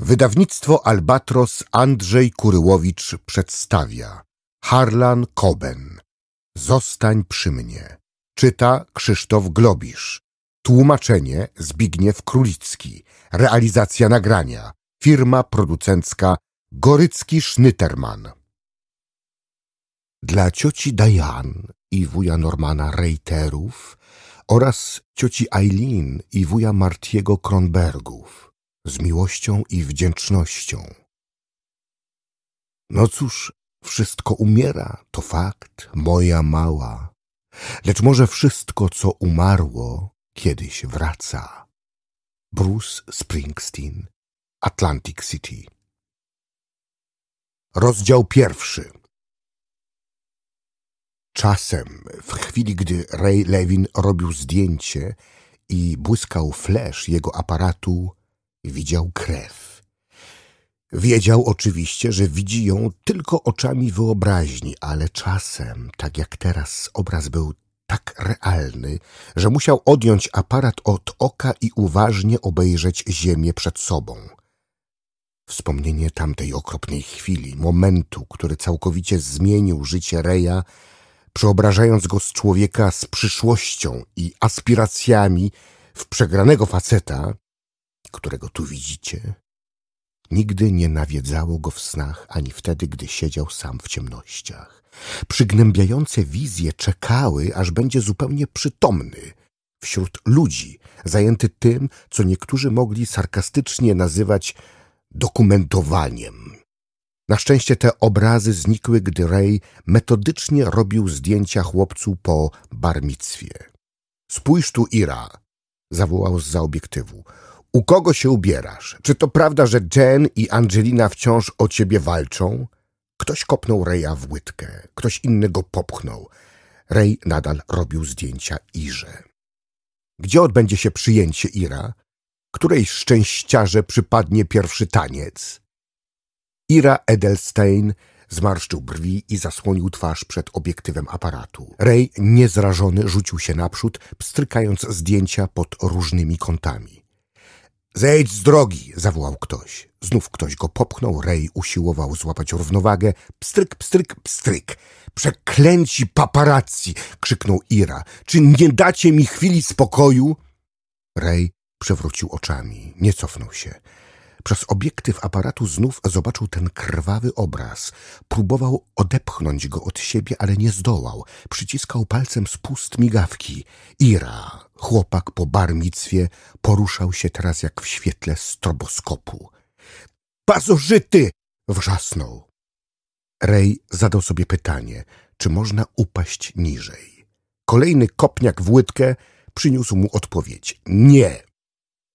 Wydawnictwo Albatros Andrzej Kuryłowicz przedstawia. Harlan Coben. Zostań przy mnie. Czyta Krzysztof Globisz. Tłumaczenie Zbigniew Królicki. Realizacja nagrania. Firma producencka Gorycki Sznyterman Dla cioci Diane i wuja Normana Reiterów oraz cioci Eileen i wuja Martiego Kronbergów z miłością i wdzięcznością. No cóż, wszystko umiera, to fakt, moja mała. Lecz może wszystko, co umarło, kiedyś wraca. Bruce Springsteen, Atlantic City. Rozdział pierwszy. Czasem, w chwili gdy Ray Levin robił zdjęcie i błyskał flash jego aparatu, widział krew. Wiedział oczywiście, że widzi ją tylko oczami wyobraźni, ale czasem, tak jak teraz, obraz był tak realny, że musiał odjąć aparat od oka i uważnie obejrzeć ziemię przed sobą. Wspomnienie tamtej okropnej chwili, momentu, który całkowicie zmienił życie Reja, przeobrażając go z człowieka z przyszłością i aspiracjami w przegranego faceta, którego tu widzicie, nigdy nie nawiedzało go w snach ani wtedy, gdy siedział sam w ciemnościach. Przygnębiające wizje czekały, aż będzie zupełnie przytomny wśród ludzi, zajęty tym, co niektórzy mogli sarkastycznie nazywać dokumentowaniem. Na szczęście te obrazy znikły, gdy Ray metodycznie robił zdjęcia chłopcu po barmictwie. Spójrz tu, Ira, zawołał z za obiektywu. U kogo się ubierasz? Czy to prawda, że Jen i Angelina wciąż o ciebie walczą? Ktoś kopnął Reja w łydkę, ktoś inny go popchnął. Rej nadal robił zdjęcia Irze. Gdzie odbędzie się przyjęcie Ira? Której szczęściarze przypadnie pierwszy taniec? Ira Edelstein zmarszczył brwi i zasłonił twarz przed obiektywem aparatu. Rej, niezrażony, rzucił się naprzód, pstrykając zdjęcia pod różnymi kątami. Zejdź z drogi, zawołał ktoś. Znów ktoś go popchnął, Rej usiłował złapać równowagę. Pstryk, pstryk, pstryk. Przeklęci paparazzi, krzyknął Ira. Czy nie dacie mi chwili spokoju? Rej przewrócił oczami, nie cofnął się. Przez obiektyw aparatu znów zobaczył ten krwawy obraz. Próbował odepchnąć go od siebie, ale nie zdołał. Przyciskał palcem spust migawki. Ira, chłopak po barmictwie, poruszał się teraz jak w świetle stroboskopu. Pasożyty! wrzasnął. Rej zadał sobie pytanie, czy można upaść niżej. Kolejny kopniak w łydkę przyniósł mu odpowiedź. Nie.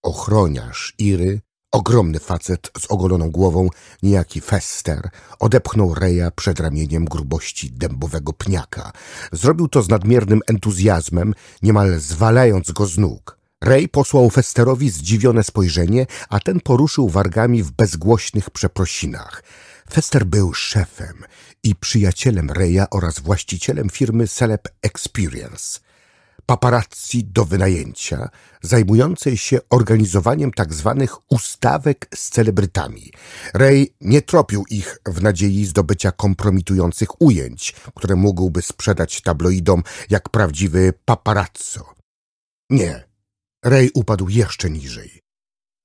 Ochroniarz Iry Ogromny facet z ogoloną głową, niejaki Fester, odepchnął Reja przed ramieniem grubości dębowego pniaka. Zrobił to z nadmiernym entuzjazmem, niemal zwalając go z nóg. Rej posłał Festerowi zdziwione spojrzenie, a ten poruszył wargami w bezgłośnych przeprosinach. Fester był szefem i przyjacielem Reja oraz właścicielem firmy Celeb Experience – paparazzi do wynajęcia, zajmującej się organizowaniem tak zwanych ustawek z celebrytami. Ray nie tropił ich w nadziei zdobycia kompromitujących ujęć, które mógłby sprzedać tabloidom jak prawdziwy paparazzo. Nie. Ray upadł jeszcze niżej.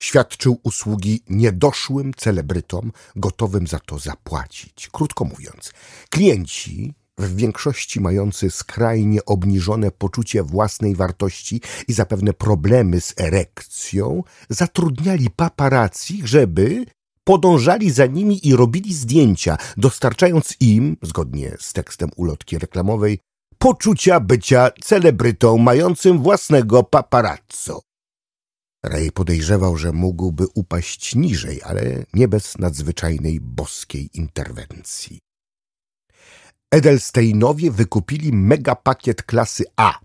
Świadczył usługi niedoszłym celebrytom, gotowym za to zapłacić. Krótko mówiąc, klienci w większości mający skrajnie obniżone poczucie własnej wartości i zapewne problemy z erekcją, zatrudniali paparazzi, żeby podążali za nimi i robili zdjęcia, dostarczając im, zgodnie z tekstem ulotki reklamowej, poczucia bycia celebrytą mającym własnego paparazzo. Ray podejrzewał, że mógłby upaść niżej, ale nie bez nadzwyczajnej boskiej interwencji. Edelsteinowie wykupili megapakiet klasy A.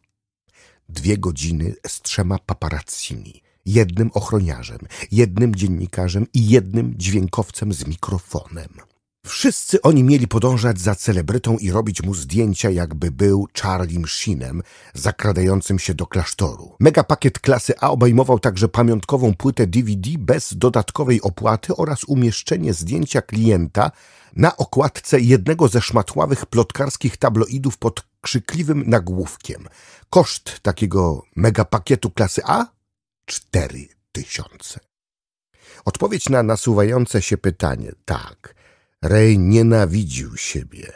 Dwie godziny z trzema paparazzini, jednym ochroniarzem, jednym dziennikarzem i jednym dźwiękowcem z mikrofonem. Wszyscy oni mieli podążać za celebrytą i robić mu zdjęcia, jakby był Charlie Sheenem zakradającym się do klasztoru. Megapakiet klasy A obejmował także pamiątkową płytę DVD bez dodatkowej opłaty oraz umieszczenie zdjęcia klienta na okładce jednego ze szmatławych plotkarskich tabloidów pod krzykliwym nagłówkiem. Koszt takiego megapakietu klasy A? Cztery tysiące. Odpowiedź na nasuwające się pytanie tak. Ray nienawidził siebie.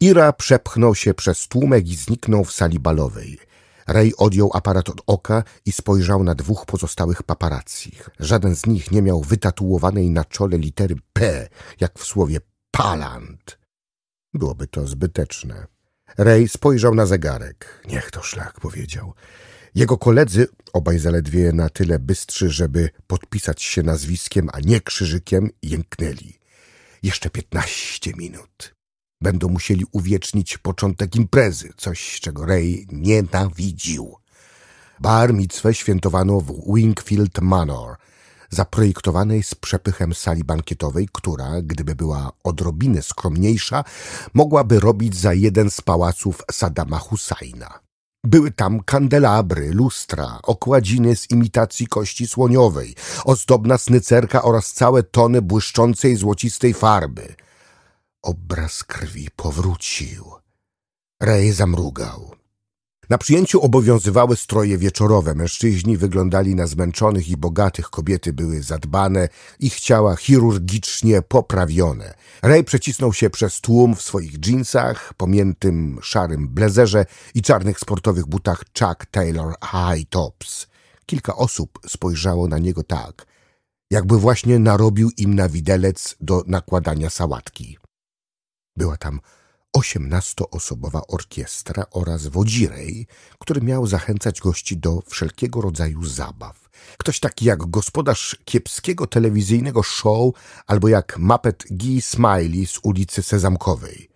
Ira przepchnął się przez tłumek i zniknął w sali balowej. Ray odjął aparat od oka i spojrzał na dwóch pozostałych paparazzich. Żaden z nich nie miał wytatuowanej na czole litery P, jak w słowie palant. Byłoby to zbyteczne. Ray spojrzał na zegarek. Niech to szlak, powiedział. Jego koledzy, obaj zaledwie na tyle bystrzy, żeby podpisać się nazwiskiem, a nie krzyżykiem, jęknęli. Jeszcze piętnaście minut. Będą musieli uwiecznić początek imprezy, coś czego Ray nienawidził. Bar mitzwę świętowano w Wingfield Manor, zaprojektowanej z przepychem sali bankietowej, która, gdyby była odrobinę skromniejsza, mogłaby robić za jeden z pałaców Saddama Husajna. Były tam kandelabry, lustra, okładziny z imitacji kości słoniowej, ozdobna snycerka oraz całe tony błyszczącej złocistej farby. Obraz krwi powrócił. Rej zamrugał. Na przyjęciu obowiązywały stroje wieczorowe. Mężczyźni wyglądali na zmęczonych i bogatych. Kobiety były zadbane, ich ciała chirurgicznie poprawione. Ray przecisnął się przez tłum w swoich dżinsach, pomiętym szarym blezerze i czarnych sportowych butach Chuck Taylor High Tops. Kilka osób spojrzało na niego tak, jakby właśnie narobił im na widelec do nakładania sałatki. Była tam osiemnastoosobowa orkiestra oraz wodzirej, który miał zachęcać gości do wszelkiego rodzaju zabaw. Ktoś taki jak gospodarz kiepskiego telewizyjnego show albo jak Muppet Guy Smiley z ulicy Sezamkowej.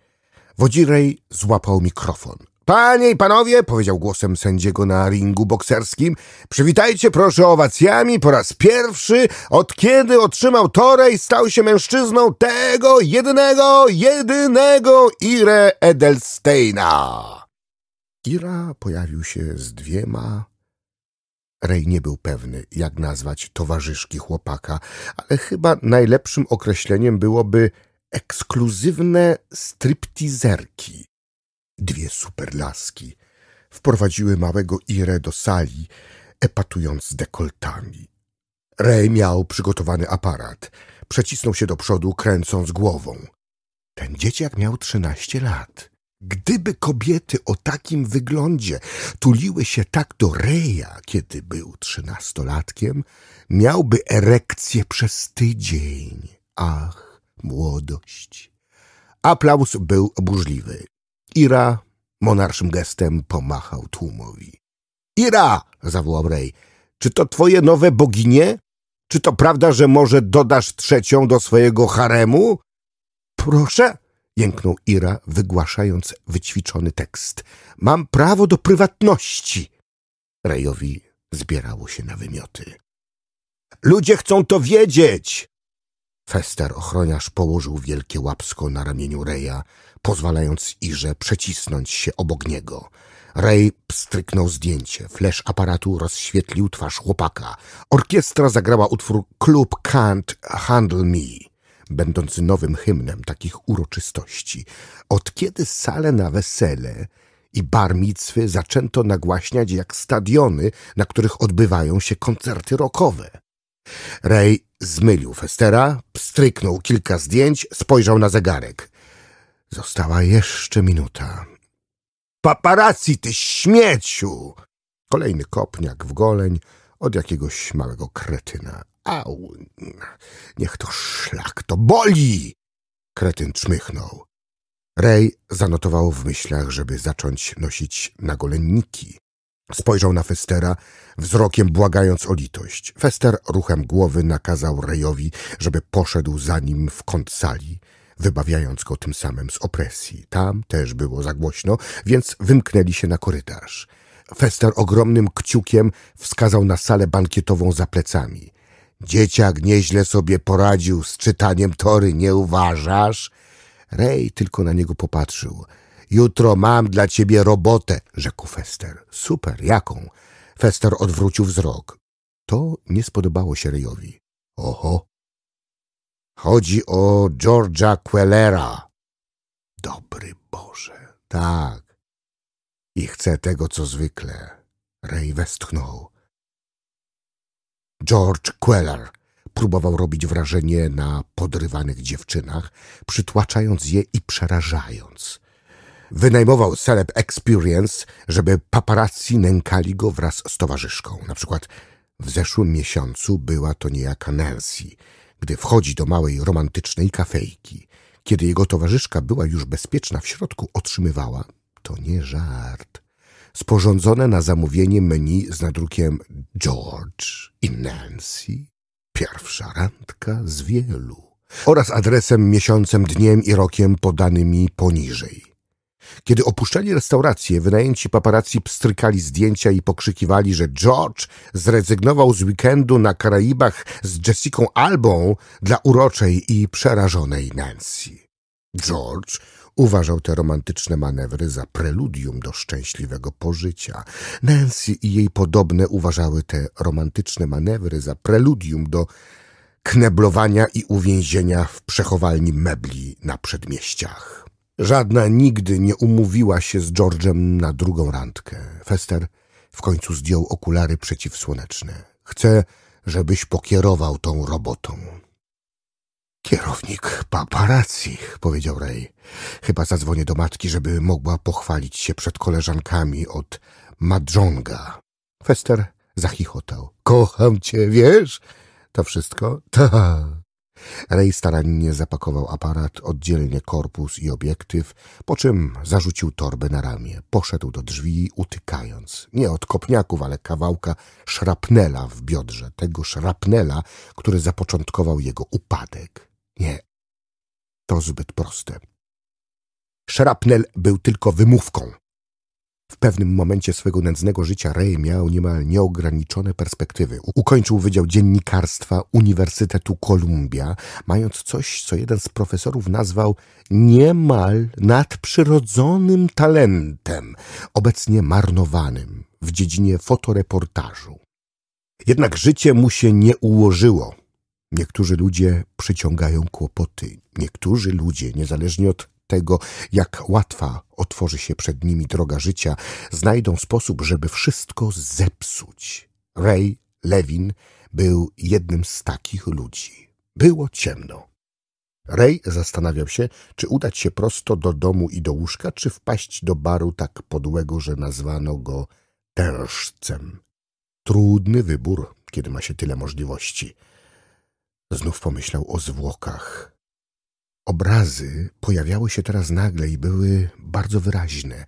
Wodzirej złapał mikrofon. Panie i panowie, powiedział głosem sędziego na ringu bokserskim, przywitajcie proszę owacjami po raz pierwszy, od kiedy otrzymał Torej, stał się mężczyzną tego jedynego, jedynego Ire Edelsteina. Ira pojawił się z dwiema. Rej nie był pewny, jak nazwać towarzyszki chłopaka, ale chyba najlepszym określeniem byłoby ekskluzywne striptizerki. Dwie superlaski wprowadziły małego Irę do sali, epatując dekoltami. Ray miał przygotowany aparat. Przecisnął się do przodu, kręcąc głową. Ten dzieciak miał trzynaście lat. Gdyby kobiety o takim wyglądzie tuliły się tak do Reja, kiedy był trzynastolatkiem, miałby erekcję przez tydzień. Ach, młodość. Aplauz był burzliwy. Ira monarszym gestem pomachał tłumowi. Ira! zawołał Rej. Czy to twoje nowe boginie? Czy to prawda, że może dodasz trzecią do swojego haremu? Proszę, jęknął Ira, wygłaszając wyćwiczony tekst. Mam prawo do prywatności. Rejowi zbierało się na wymioty. Ludzie chcą to wiedzieć! Fester, ochroniarz, położył wielkie łapsko na ramieniu Reja, pozwalając Irze przecisnąć się obok niego. Ray pstryknął zdjęcie. Flash aparatu rozświetlił twarz chłopaka. Orkiestra zagrała utwór Club Can't Handle Me, będący nowym hymnem takich uroczystości. Od kiedy sale na wesele i bar micwy zaczęto nagłaśniać jak stadiony, na których odbywają się koncerty rockowe. Ray zmylił Festera, pstryknął kilka zdjęć, spojrzał na zegarek. Została jeszcze minuta. Paparazzi, ty śmieciu! Kolejny kopniak w goleń od jakiegoś małego kretyna. Au! Niech to szlak, to boli! Kretyn czmychnął. Rej zanotował w myślach, żeby zacząć nosić nagolenniki. Spojrzał na Festera, wzrokiem błagając o litość. Fester ruchem głowy nakazał Rejowi, żeby poszedł za nim w kąt sali, wybawiając go tym samym z opresji. Tam też było za głośno, więc wymknęli się na korytarz. Fester ogromnym kciukiem wskazał na salę bankietową za plecami. Dzieciak nieźle sobie poradził z czytaniem tory, nie uważasz? Ray tylko na niego popatrzył. Jutro mam dla ciebie robotę, rzekł Fester. Super, jaką? Fester odwrócił wzrok. To nie spodobało się Rayowi. Oho. Chodzi o George'a Quellera. Dobry Boże, tak. I chcę tego, co zwykle. Ray westchnął. George Queller próbował robić wrażenie na podrywanych dziewczynach, przytłaczając je i przerażając. Wynajmował Celeb Experience, żeby paparazzi nękali go wraz z towarzyszką. Na przykład w zeszłym miesiącu była to niejaka Nancy, gdy wchodzi do małej romantycznej kafejki. Kiedy jego towarzyszka była już bezpieczna w środku, otrzymywała, to nie żart, sporządzone na zamówienie menu z nadrukiem George i Nancy. Pierwsza randka z wielu. Oraz adresem, miesiącem, dniem i rokiem podanymi poniżej. Kiedy opuszczali restaurację, wynajęci paparazzi pstrykali zdjęcia i pokrzykiwali, że George zrezygnował z weekendu na Karaibach z Jessiką Albą dla uroczej i przerażonej Nancy. George uważał te romantyczne manewry za preludium do szczęśliwego pożycia. Nancy i jej podobne uważały te romantyczne manewry za preludium do kneblowania i uwięzienia w przechowalni mebli na przedmieściach. Żadna nigdy nie umówiła się z George'em na drugą randkę. Fester w końcu zdjął okulary przeciwsłoneczne. Chcę, żebyś pokierował tą robotą. Kierownik paparazzi, powiedział Ray. Chyba zadzwonię do matki, żeby mogła pochwalić się przed koleżankami od Madżonga. Fester zachichotał. Kocham cię, wiesz? To wszystko? Tak. Ray starannie zapakował aparat, oddzielnie korpus i obiektyw, po czym zarzucił torbę na ramię. Poszedł do drzwi, utykając. Nie od kopniaków, ale kawałka szrapnela w biodrze. Tego szrapnela, który zapoczątkował jego upadek. Nie. To zbyt proste. Szrapnel był tylko wymówką. W pewnym momencie swego nędznego życia Ray miał niemal nieograniczone perspektywy. Ukończył Wydział Dziennikarstwa Uniwersytetu Columbia, mając coś, co jeden z profesorów nazwał niemal nadprzyrodzonym talentem, obecnie marnowanym w dziedzinie fotoreportażu. Jednak życie mu się nie ułożyło. Niektórzy ludzie przyciągają kłopoty. Niektórzy ludzie, niezależnie od tego, jak łatwa otworzy się przed nimi droga życia, znajdą sposób, żeby wszystko zepsuć. Ray Levin był jednym z takich ludzi. Było ciemno. Ray zastanawiał się, czy udać się prosto do domu i do łóżka, czy wpaść do baru tak podłego, że nazwano go tężcem. Trudny wybór, kiedy ma się tyle możliwości. Znów pomyślał o zwłokach. Obrazy pojawiały się teraz nagle i były bardzo wyraźne.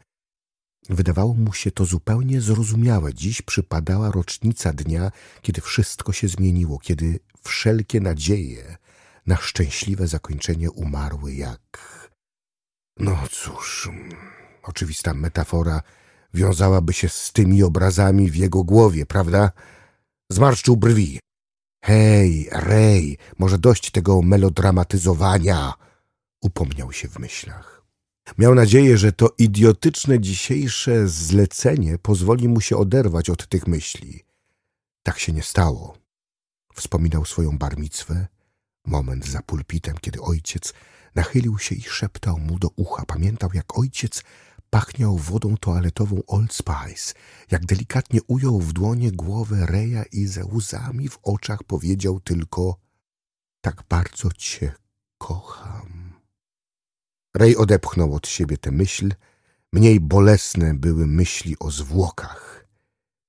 Wydawało mu się to zupełnie zrozumiałe. Dziś przypadała rocznica dnia, kiedy wszystko się zmieniło, kiedy wszelkie nadzieje na szczęśliwe zakończenie umarły jak... No cóż, oczywista metafora wiązałaby się z tymi obrazami w jego głowie, prawda? Zmarszczył brwi. Hej, Rej, może dość tego melodramatyzowania, upomniał się w myślach. Miał nadzieję, że to idiotyczne dzisiejsze zlecenie pozwoli mu się oderwać od tych myśli. Tak się nie stało. Wspominał swoją barmicwę, moment za pulpitem, kiedy ojciec nachylił się i szeptał mu do ucha. Pamiętał, jak ojciec pachniał wodą toaletową Old Spice, jak delikatnie ujął w dłonie głowę Reja i ze łzami w oczach powiedział tylko tak bardzo cię kocham. Rej odepchnął od siebie tę myśl, mniej bolesne były myśli o zwłokach.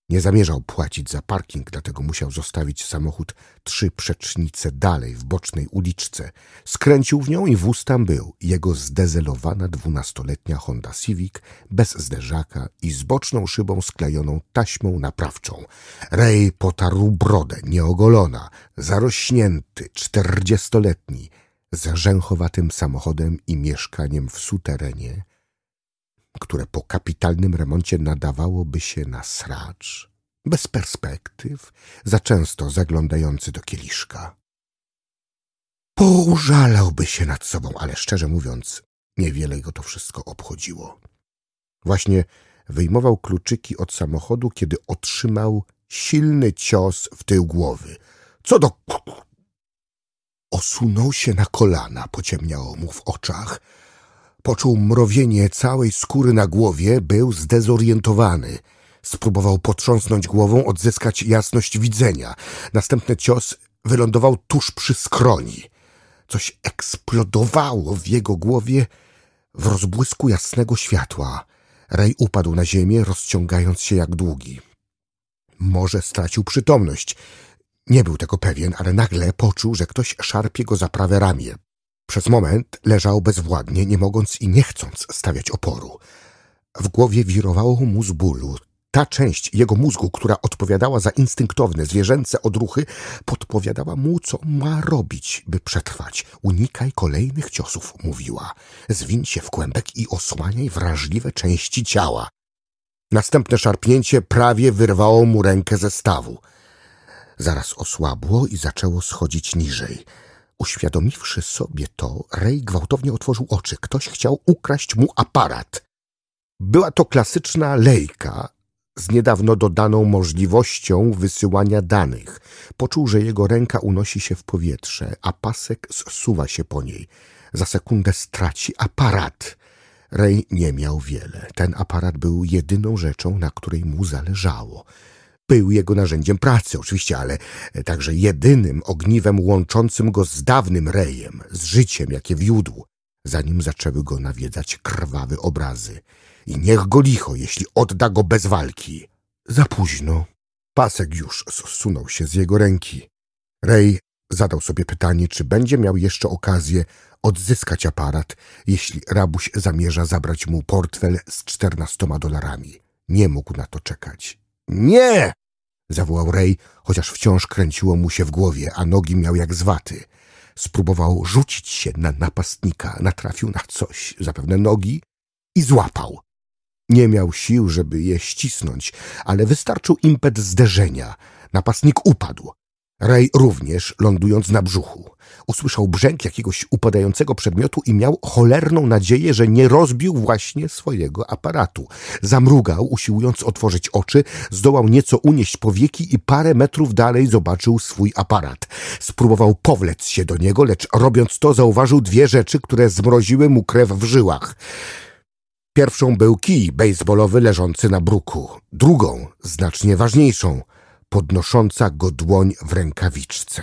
Nie zamierzał płacić za parking, dlatego musiał zostawić samochód trzy przecznice dalej, w bocznej uliczce. Skręcił w nią i wóz tam był. Jego zdezelowana dwunastoletnia Honda Civic bez zderzaka i z boczną szybą sklejoną taśmą naprawczą. Rej potarł brodę, nieogolona, zarośnięty, czterdziestoletni, z rzęchowatym samochodem i mieszkaniem w suterenie – które po kapitalnym remoncie nadawałoby się na sracz, bez perspektyw, za często zaglądający do kieliszka. Poużalałby się nad sobą, ale szczerze mówiąc, niewiele go to wszystko obchodziło. Właśnie wyjmował kluczyki od samochodu, kiedy otrzymał silny cios w tył głowy. Co do... Osunął się na kolana, pociemniało mu w oczach. Poczuł mrowienie całej skóry na głowie, był zdezorientowany. Spróbował potrząsnąć głową, odzyskać jasność widzenia. Następny cios wylądował tuż przy skroni. Coś eksplodowało w jego głowie w rozbłysku jasnego światła. Rej upadł na ziemię, rozciągając się jak długi. Może stracił przytomność. Nie był tego pewien, ale nagle poczuł, że ktoś szarpie go za prawe ramię. Przez moment leżał bezwładnie, nie mogąc i nie chcąc stawiać oporu. W głowie wirowało mu z bólu. Ta część jego mózgu, która odpowiadała za instynktowne, zwierzęce odruchy, podpowiadała mu, co ma robić, by przetrwać. Unikaj kolejnych ciosów, mówiła. Zwiń się w kłębek i osłaniaj wrażliwe części ciała. Następne szarpnięcie prawie wyrwało mu rękę ze stawu. Zaraz osłabło i zaczęło schodzić niżej. Uświadomiwszy sobie to, Ray gwałtownie otworzył oczy. Ktoś chciał ukraść mu aparat. Była to klasyczna lejka z niedawno dodaną możliwością wysyłania danych. Poczuł, że jego ręka unosi się w powietrze, a pasek zsuwa się po niej. Za sekundę straci aparat. Ray nie miał wiele. Ten aparat był jedyną rzeczą, na której mu zależało. Był jego narzędziem pracy, oczywiście, ale także jedynym ogniwem łączącym go z dawnym Rejem, z życiem, jakie wiódł, zanim zaczęły go nawiedzać krwawe obrazy. I niech go licho, jeśli odda go bez walki. Za późno. Pasek już zsunął się z jego ręki. Rej zadał sobie pytanie, czy będzie miał jeszcze okazję odzyskać aparat, jeśli rabuś zamierza zabrać mu portfel z czternastoma dolarami. Nie mógł na to czekać. Nie! zawołał Ray, chociaż wciąż kręciło mu się w głowie, a nogi miał jak z waty. Spróbował rzucić się na napastnika, natrafił na coś, zapewne nogi, i złapał. Nie miał sił, żeby je ścisnąć, ale wystarczył impet zderzenia. Napastnik upadł. Ray również, lądując na brzuchu, usłyszał brzęk jakiegoś upadającego przedmiotu i miał cholerną nadzieję, że nie rozbił właśnie swojego aparatu. Zamrugał, usiłując otworzyć oczy, zdołał nieco unieść powieki i parę metrów dalej zobaczył swój aparat. Spróbował powlec się do niego, lecz robiąc to zauważył dwie rzeczy, które zmroziły mu krew w żyłach. Pierwszą był kij baseballowy leżący na bruku. Drugą, znacznie ważniejszą, podnosząca go dłoń w rękawiczce.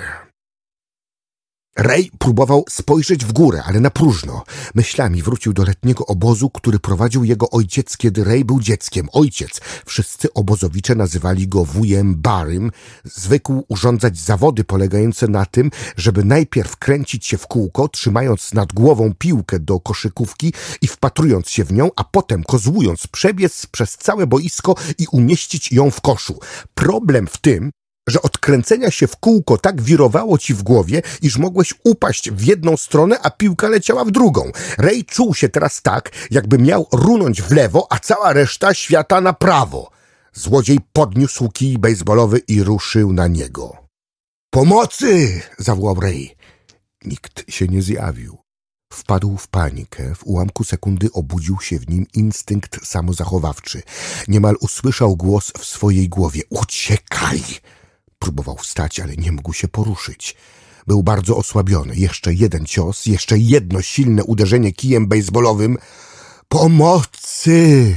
Ray próbował spojrzeć w górę, ale na próżno. Myślami wrócił do letniego obozu, który prowadził jego ojciec, kiedy Ray był dzieckiem. Ojciec. Wszyscy obozowicze nazywali go wujem Barym. Zwykł urządzać zawody polegające na tym, żeby najpierw kręcić się w kółko, trzymając nad głową piłkę do koszykówki i wpatrując się w nią, a potem kozłując przebiec przez całe boisko i umieścić ją w koszu. Problem w tym, że od kręcenia się w kółko tak wirowało ci w głowie, iż mogłeś upaść w jedną stronę, a piłka leciała w drugą. Ray czuł się teraz tak, jakby miał runąć w lewo, a cała reszta świata na prawo. Złodziej podniósł kij baseballowy i ruszył na niego. Pomocy! zawołał Ray. Nikt się nie zjawił. Wpadł w panikę. W ułamku sekundy obudził się w nim instynkt samozachowawczy. Niemal usłyszał głos w swojej głowie. Uciekaj! Próbował wstać, ale nie mógł się poruszyć. Był bardzo osłabiony. Jeszcze jeden cios, jeszcze jedno silne uderzenie kijem baseballowym. Pomocy!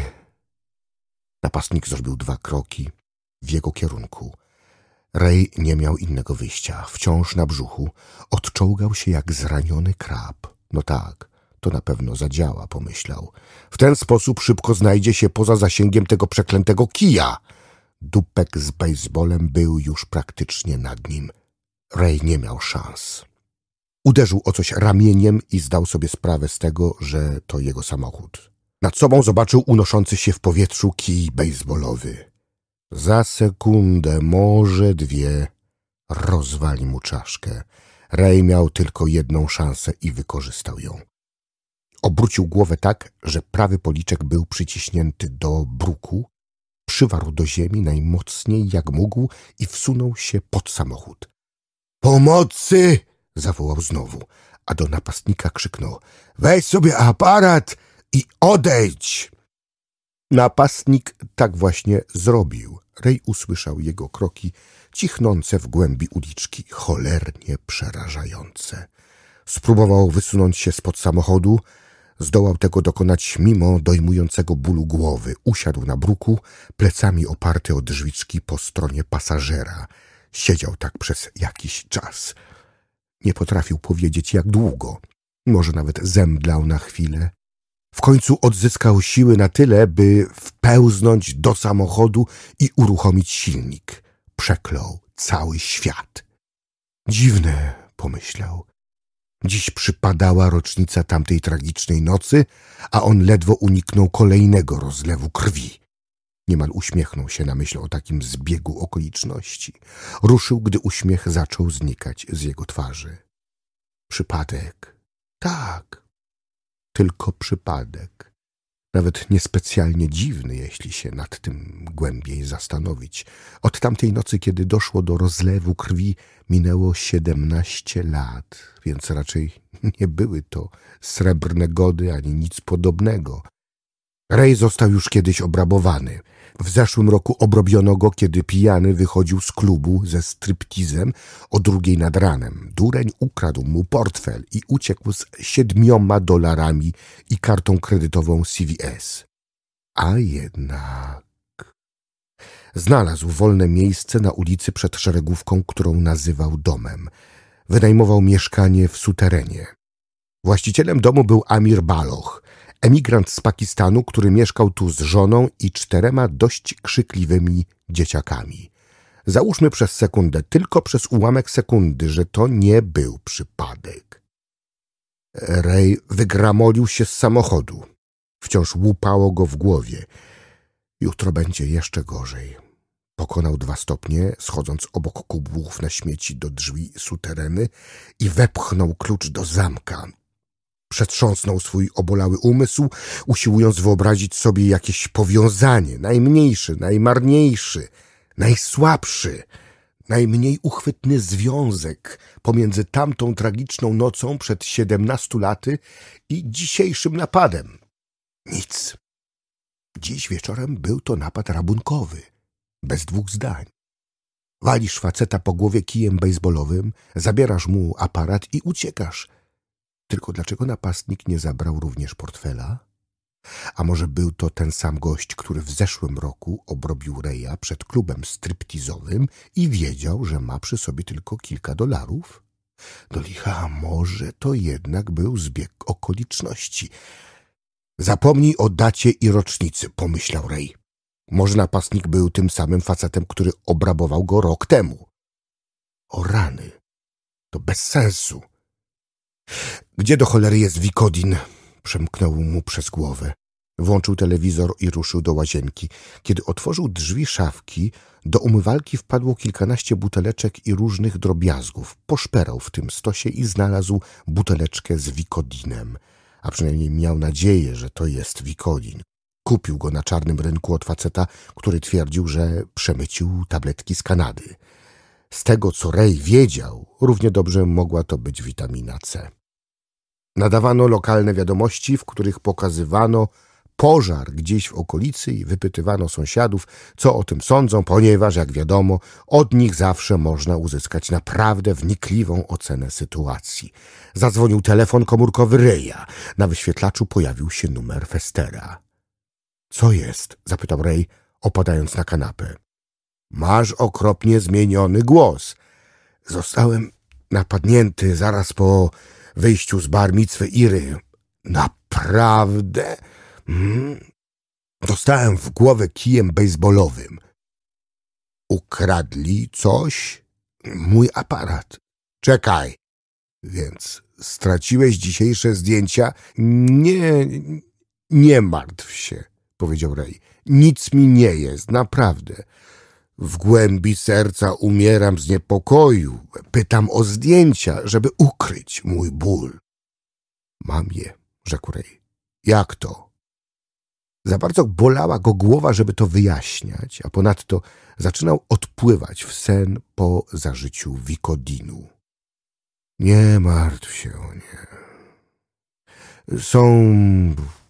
Napastnik zrobił dwa kroki w jego kierunku. Ray nie miał innego wyjścia. Wciąż na brzuchu odczołgał się jak zraniony krab. No tak, to na pewno zadziała, pomyślał. W ten sposób szybko znajdzie się poza zasięgiem tego przeklętego kija. Dupek z bejsbolem był już praktycznie nad nim. Ray nie miał szans. Uderzył o coś ramieniem i zdał sobie sprawę z tego, że to jego samochód. Nad sobą zobaczył unoszący się w powietrzu kij bejsbolowy. Za sekundę, może dwie, rozwali mu czaszkę. Ray miał tylko jedną szansę i wykorzystał ją. Obrócił głowę tak, że prawy policzek był przyciśnięty do bruku, przywarł do ziemi najmocniej jak mógł i wsunął się pod samochód. Pomocy! zawołał znowu, a do napastnika krzyknął: Weź sobie aparat i odejdź! Napastnik tak właśnie zrobił. Rej usłyszał jego kroki, cichnące w głębi uliczki, cholernie przerażające. Spróbował wysunąć się spod samochodu, zdołał tego dokonać mimo dojmującego bólu głowy. Usiadł na bruku, plecami oparty o drzwiczki po stronie pasażera. Siedział tak przez jakiś czas. Nie potrafił powiedzieć jak długo. Może nawet zemdlał na chwilę. W końcu odzyskał siły na tyle, by wpełznąć do samochodu i uruchomić silnik. Przeklął cały świat. Dziwne, pomyślał. Dziś przypadała rocznica tamtej tragicznej nocy, a on ledwo uniknął kolejnego rozlewu krwi. Niemal uśmiechnął się na myśl o takim zbiegu okoliczności. Ruszył, gdy uśmiech zaczął znikać z jego twarzy. Przypadek. Tak, tylko przypadek. Nawet niespecjalnie dziwny, jeśli się nad tym głębiej zastanowić. Od tamtej nocy, kiedy doszło do rozlewu krwi, minęło siedemnaście lat, więc raczej nie były to srebrne gody ani nic podobnego. Rej został już kiedyś obrabowany. W zeszłym roku obrobiono go, kiedy pijany wychodził z klubu ze striptizem o drugiej nad ranem. Dureń ukradł mu portfel i uciekł z siedmioma dolarami i kartą kredytową CVS. A jednak... Znalazł wolne miejsce na ulicy przed szeregówką, którą nazywał domem. Wynajmował mieszkanie w suterenie. Właścicielem domu był Amir Baloch, emigrant z Pakistanu, który mieszkał tu z żoną i czterema dość krzykliwymi dzieciakami. Załóżmy przez sekundę, tylko przez ułamek sekundy, że to nie był przypadek. Ray wygramolił się z samochodu. Wciąż łupało go w głowie. Jutro będzie jeszcze gorzej. Pokonał dwa stopnie, schodząc obok kubłów na śmieci do drzwi sutereny i wepchnął klucz do zamka. Przetrząsnął swój obolały umysł, usiłując wyobrazić sobie jakieś powiązanie, najmniejszy, najmarniejszy, najsłabszy, najmniej uchwytny związek pomiędzy tamtą tragiczną nocą przed siedemnastu laty i dzisiejszym napadem. Nic. Dziś wieczorem był to napad rabunkowy, bez dwóch zdań. Walisz faceta po głowie kijem bejsbolowym, zabierasz mu aparat i uciekasz – tylko dlaczego napastnik nie zabrał również portfela? A może był to ten sam gość, który w zeszłym roku obrobił Reja przed klubem striptizowym i wiedział, że ma przy sobie tylko kilka dolarów? Do licha, a może to jednak był zbieg okoliczności. Zapomnij o dacie i rocznicy, pomyślał Rej. Może napastnik był tym samym facetem, który obrabował go rok temu. O rany, to bez sensu. Gdzie do cholery jest Wikodin? Przemknął mu przez głowę. Włączył telewizor i ruszył do łazienki. Kiedy otworzył drzwi szafki, do umywalki wpadło kilkanaście buteleczek i różnych drobiazgów. Poszperał w tym stosie i znalazł buteleczkę z wikodinem. A przynajmniej miał nadzieję, że to jest wikodin. Kupił go na czarnym rynku od faceta, który twierdził, że przemycił tabletki z Kanady. Z tego, co Ray wiedział, równie dobrze mogła to być witamina C. Nadawano lokalne wiadomości, w których pokazywano pożar gdzieś w okolicy i wypytywano sąsiadów, co o tym sądzą, ponieważ, jak wiadomo, od nich zawsze można uzyskać naprawdę wnikliwą ocenę sytuacji. Zadzwonił telefon komórkowy Reja. Na wyświetlaczu pojawił się numer Festera. — Co jest? — zapytał Rej, opadając na kanapę. — Masz okropnie zmieniony głos. Zostałem napadnięty zaraz po wyjściu z bar mitzwy Iry. Naprawdę? Hmm? Dostałem w głowę kijem bejsbolowym. Ukradli coś? Mój aparat. Czekaj. Więc straciłeś dzisiejsze zdjęcia? Nie, nie martw się, powiedział Ray. Nic mi nie jest, naprawdę. W głębi serca umieram z niepokoju. Pytam o zdjęcia, żeby ukryć mój ból. Mam je, rzekł Rej. Jak to? Za bardzo bolała go głowa, żeby to wyjaśniać, a ponadto zaczynał odpływać w sen po zażyciu wikodinu. Nie martw się o nie. Są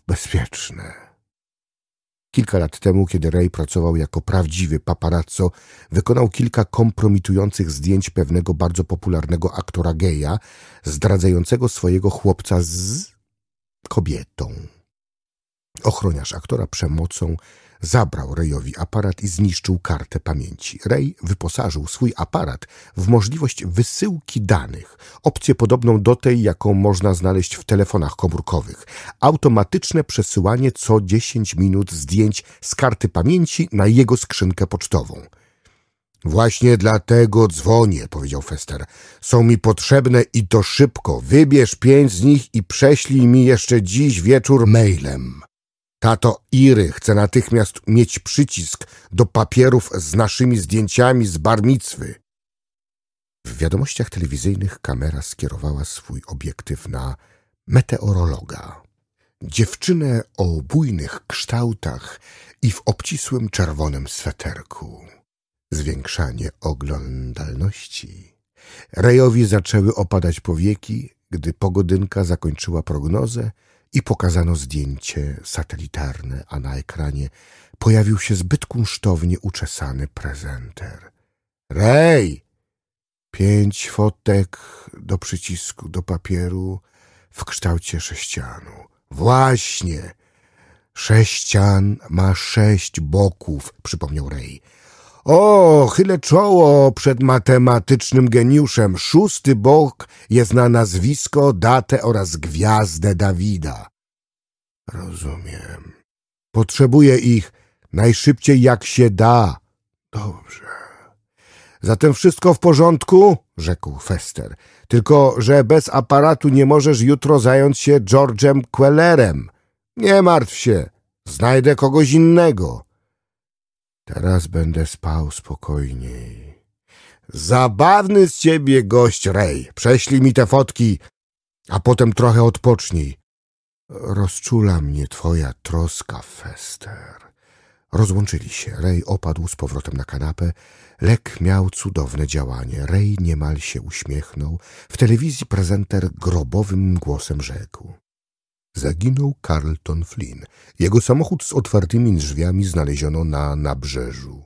bezpieczne. Kilka lat temu, kiedy Ray pracował jako prawdziwy paparazzo, wykonał kilka kompromitujących zdjęć pewnego bardzo popularnego aktora geja, zdradzającego swojego chłopca z kobietą. Ochroniarz aktora przemocą zabrał Rayowi aparat i zniszczył kartę pamięci. Ray wyposażył swój aparat w możliwość wysyłki danych, opcję podobną do tej, jaką można znaleźć w telefonach komórkowych. Automatyczne przesyłanie co 10 minut zdjęć z karty pamięci na jego skrzynkę pocztową. Właśnie dlatego dzwonię, powiedział Fester. Są mi potrzebne i to szybko. Wybierz pięć z nich i prześlij mi jeszcze dziś wieczór mailem. Tato Iry chce natychmiast mieć przycisk do papierów z naszymi zdjęciami z barmicwy. W wiadomościach telewizyjnych kamera skierowała swój obiektyw na meteorologa. Dziewczynę o bujnych kształtach i w obcisłym czerwonym sweterku. Zwiększanie oglądalności. Rejowi zaczęły opadać powieki, gdy pogodynka zakończyła prognozę i pokazano zdjęcie satelitarne, a na ekranie pojawił się zbyt kunsztownie uczesany prezenter. Rej! Pięć fotek do przycisku do papieru w kształcie sześcianu. Właśnie! Sześcian ma sześć boków, przypomniał Rej. O, chylę czoło przed matematycznym geniuszem. Szósty bok jest na nazwisko, datę oraz gwiazdę Dawida. Rozumiem. Potrzebuję ich najszybciej jak się da. Dobrze. Zatem wszystko w porządku? rzekł Fester. Tylko, że bez aparatu nie możesz jutro zająć się George'em Quellerem. Nie martw się. Znajdę kogoś innego. Teraz będę spał spokojniej. Zabawny z ciebie gość, Ray. Prześlij mi te fotki, a potem trochę odpocznij. Rozczula mnie twoja troska, Fester. Rozłączyli się. Ray opadł z powrotem na kanapę. Lek miał cudowne działanie. Ray niemal się uśmiechnął. W telewizji prezenter grobowym głosem rzekł. Zaginął Carlton Flynn. Jego samochód z otwartymi drzwiami znaleziono na nabrzeżu.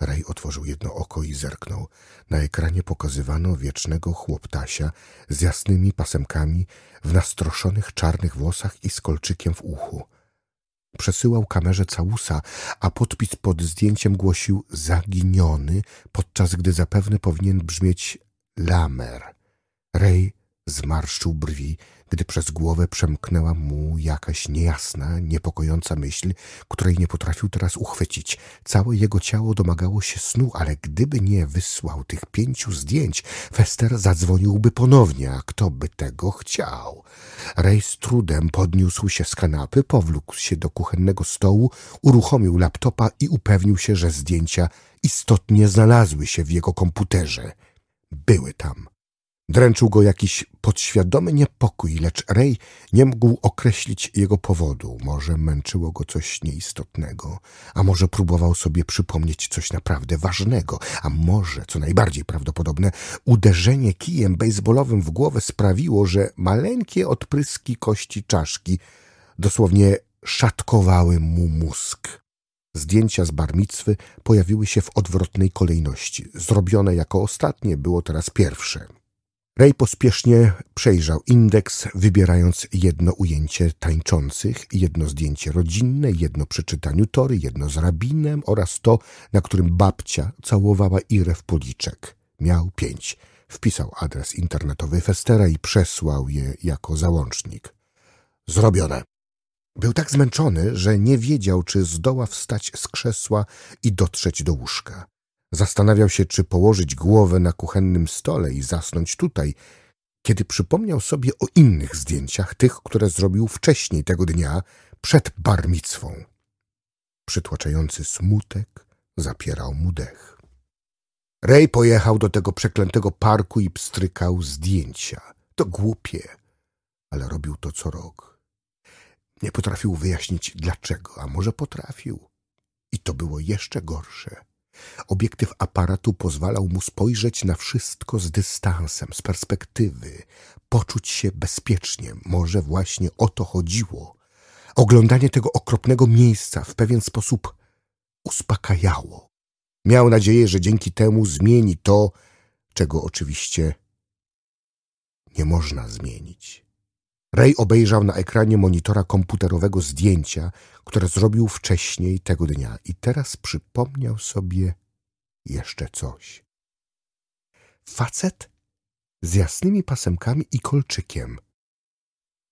Ray otworzył jedno oko i zerknął. Na ekranie pokazywano wiecznego chłoptasia z jasnymi pasemkami, w nastroszonych czarnych włosach i z kolczykiem w uchu. Przesyłał kamerze całusa, a podpis pod zdjęciem głosił zaginiony, podczas gdy zapewne powinien brzmieć lamer. Ray zmarszczył brwi gdy przez głowę przemknęła mu jakaś niejasna, niepokojąca myśl, której nie potrafił teraz uchwycić. Całe jego ciało domagało się snu, ale gdyby nie wysłał tych pięciu zdjęć, Fester zadzwoniłby ponownie, a kto by tego chciał? Ray z trudem podniósł się z kanapy, powlókł się do kuchennego stołu, uruchomił laptopa i upewnił się, że zdjęcia istotnie znalazły się w jego komputerze. Były tam. Dręczył go jakiś podświadomy niepokój, lecz Ray nie mógł określić jego powodu. Może męczyło go coś nieistotnego, a może próbował sobie przypomnieć coś naprawdę ważnego, a może, co najbardziej prawdopodobne, uderzenie kijem bejsbolowym w głowę sprawiło, że maleńkie odpryski kości czaszki dosłownie szatkowały mu mózg. Zdjęcia z barmicwy pojawiły się w odwrotnej kolejności. Zrobione jako ostatnie było teraz pierwsze. Ray pospiesznie przejrzał indeks, wybierając jedno ujęcie tańczących, jedno zdjęcie rodzinne, jedno przy czytaniu tory, jedno z rabinem oraz to, na którym babcia całowała Irę w policzek. Miał pięć. Wpisał adres internetowy Festera i przesłał je jako załącznik. Zrobione. Był tak zmęczony, że nie wiedział, czy zdoła wstać z krzesła i dotrzeć do łóżka. Zastanawiał się, czy położyć głowę na kuchennym stole i zasnąć tutaj, kiedy przypomniał sobie o innych zdjęciach, tych, które zrobił wcześniej tego dnia, przed barmicwą. Przytłaczający smutek zapierał mu dech. Ray pojechał do tego przeklętego parku i pstrykał zdjęcia. To głupie, ale robił to co rok. Nie potrafił wyjaśnić dlaczego, a może potrafił. I to było jeszcze gorsze. Obiektyw aparatu pozwalał mu spojrzeć na wszystko z dystansem, z perspektywy, poczuć się bezpiecznie. Może właśnie o to chodziło. Oglądanie tego okropnego miejsca w pewien sposób uspokajało. Miał nadzieję, że dzięki temu zmieni to, czego oczywiście nie można zmienić. Ray obejrzał na ekranie monitora komputerowego zdjęcia, które zrobił wcześniej tego dnia i teraz przypomniał sobie jeszcze coś. Facet z jasnymi pasemkami i kolczykiem.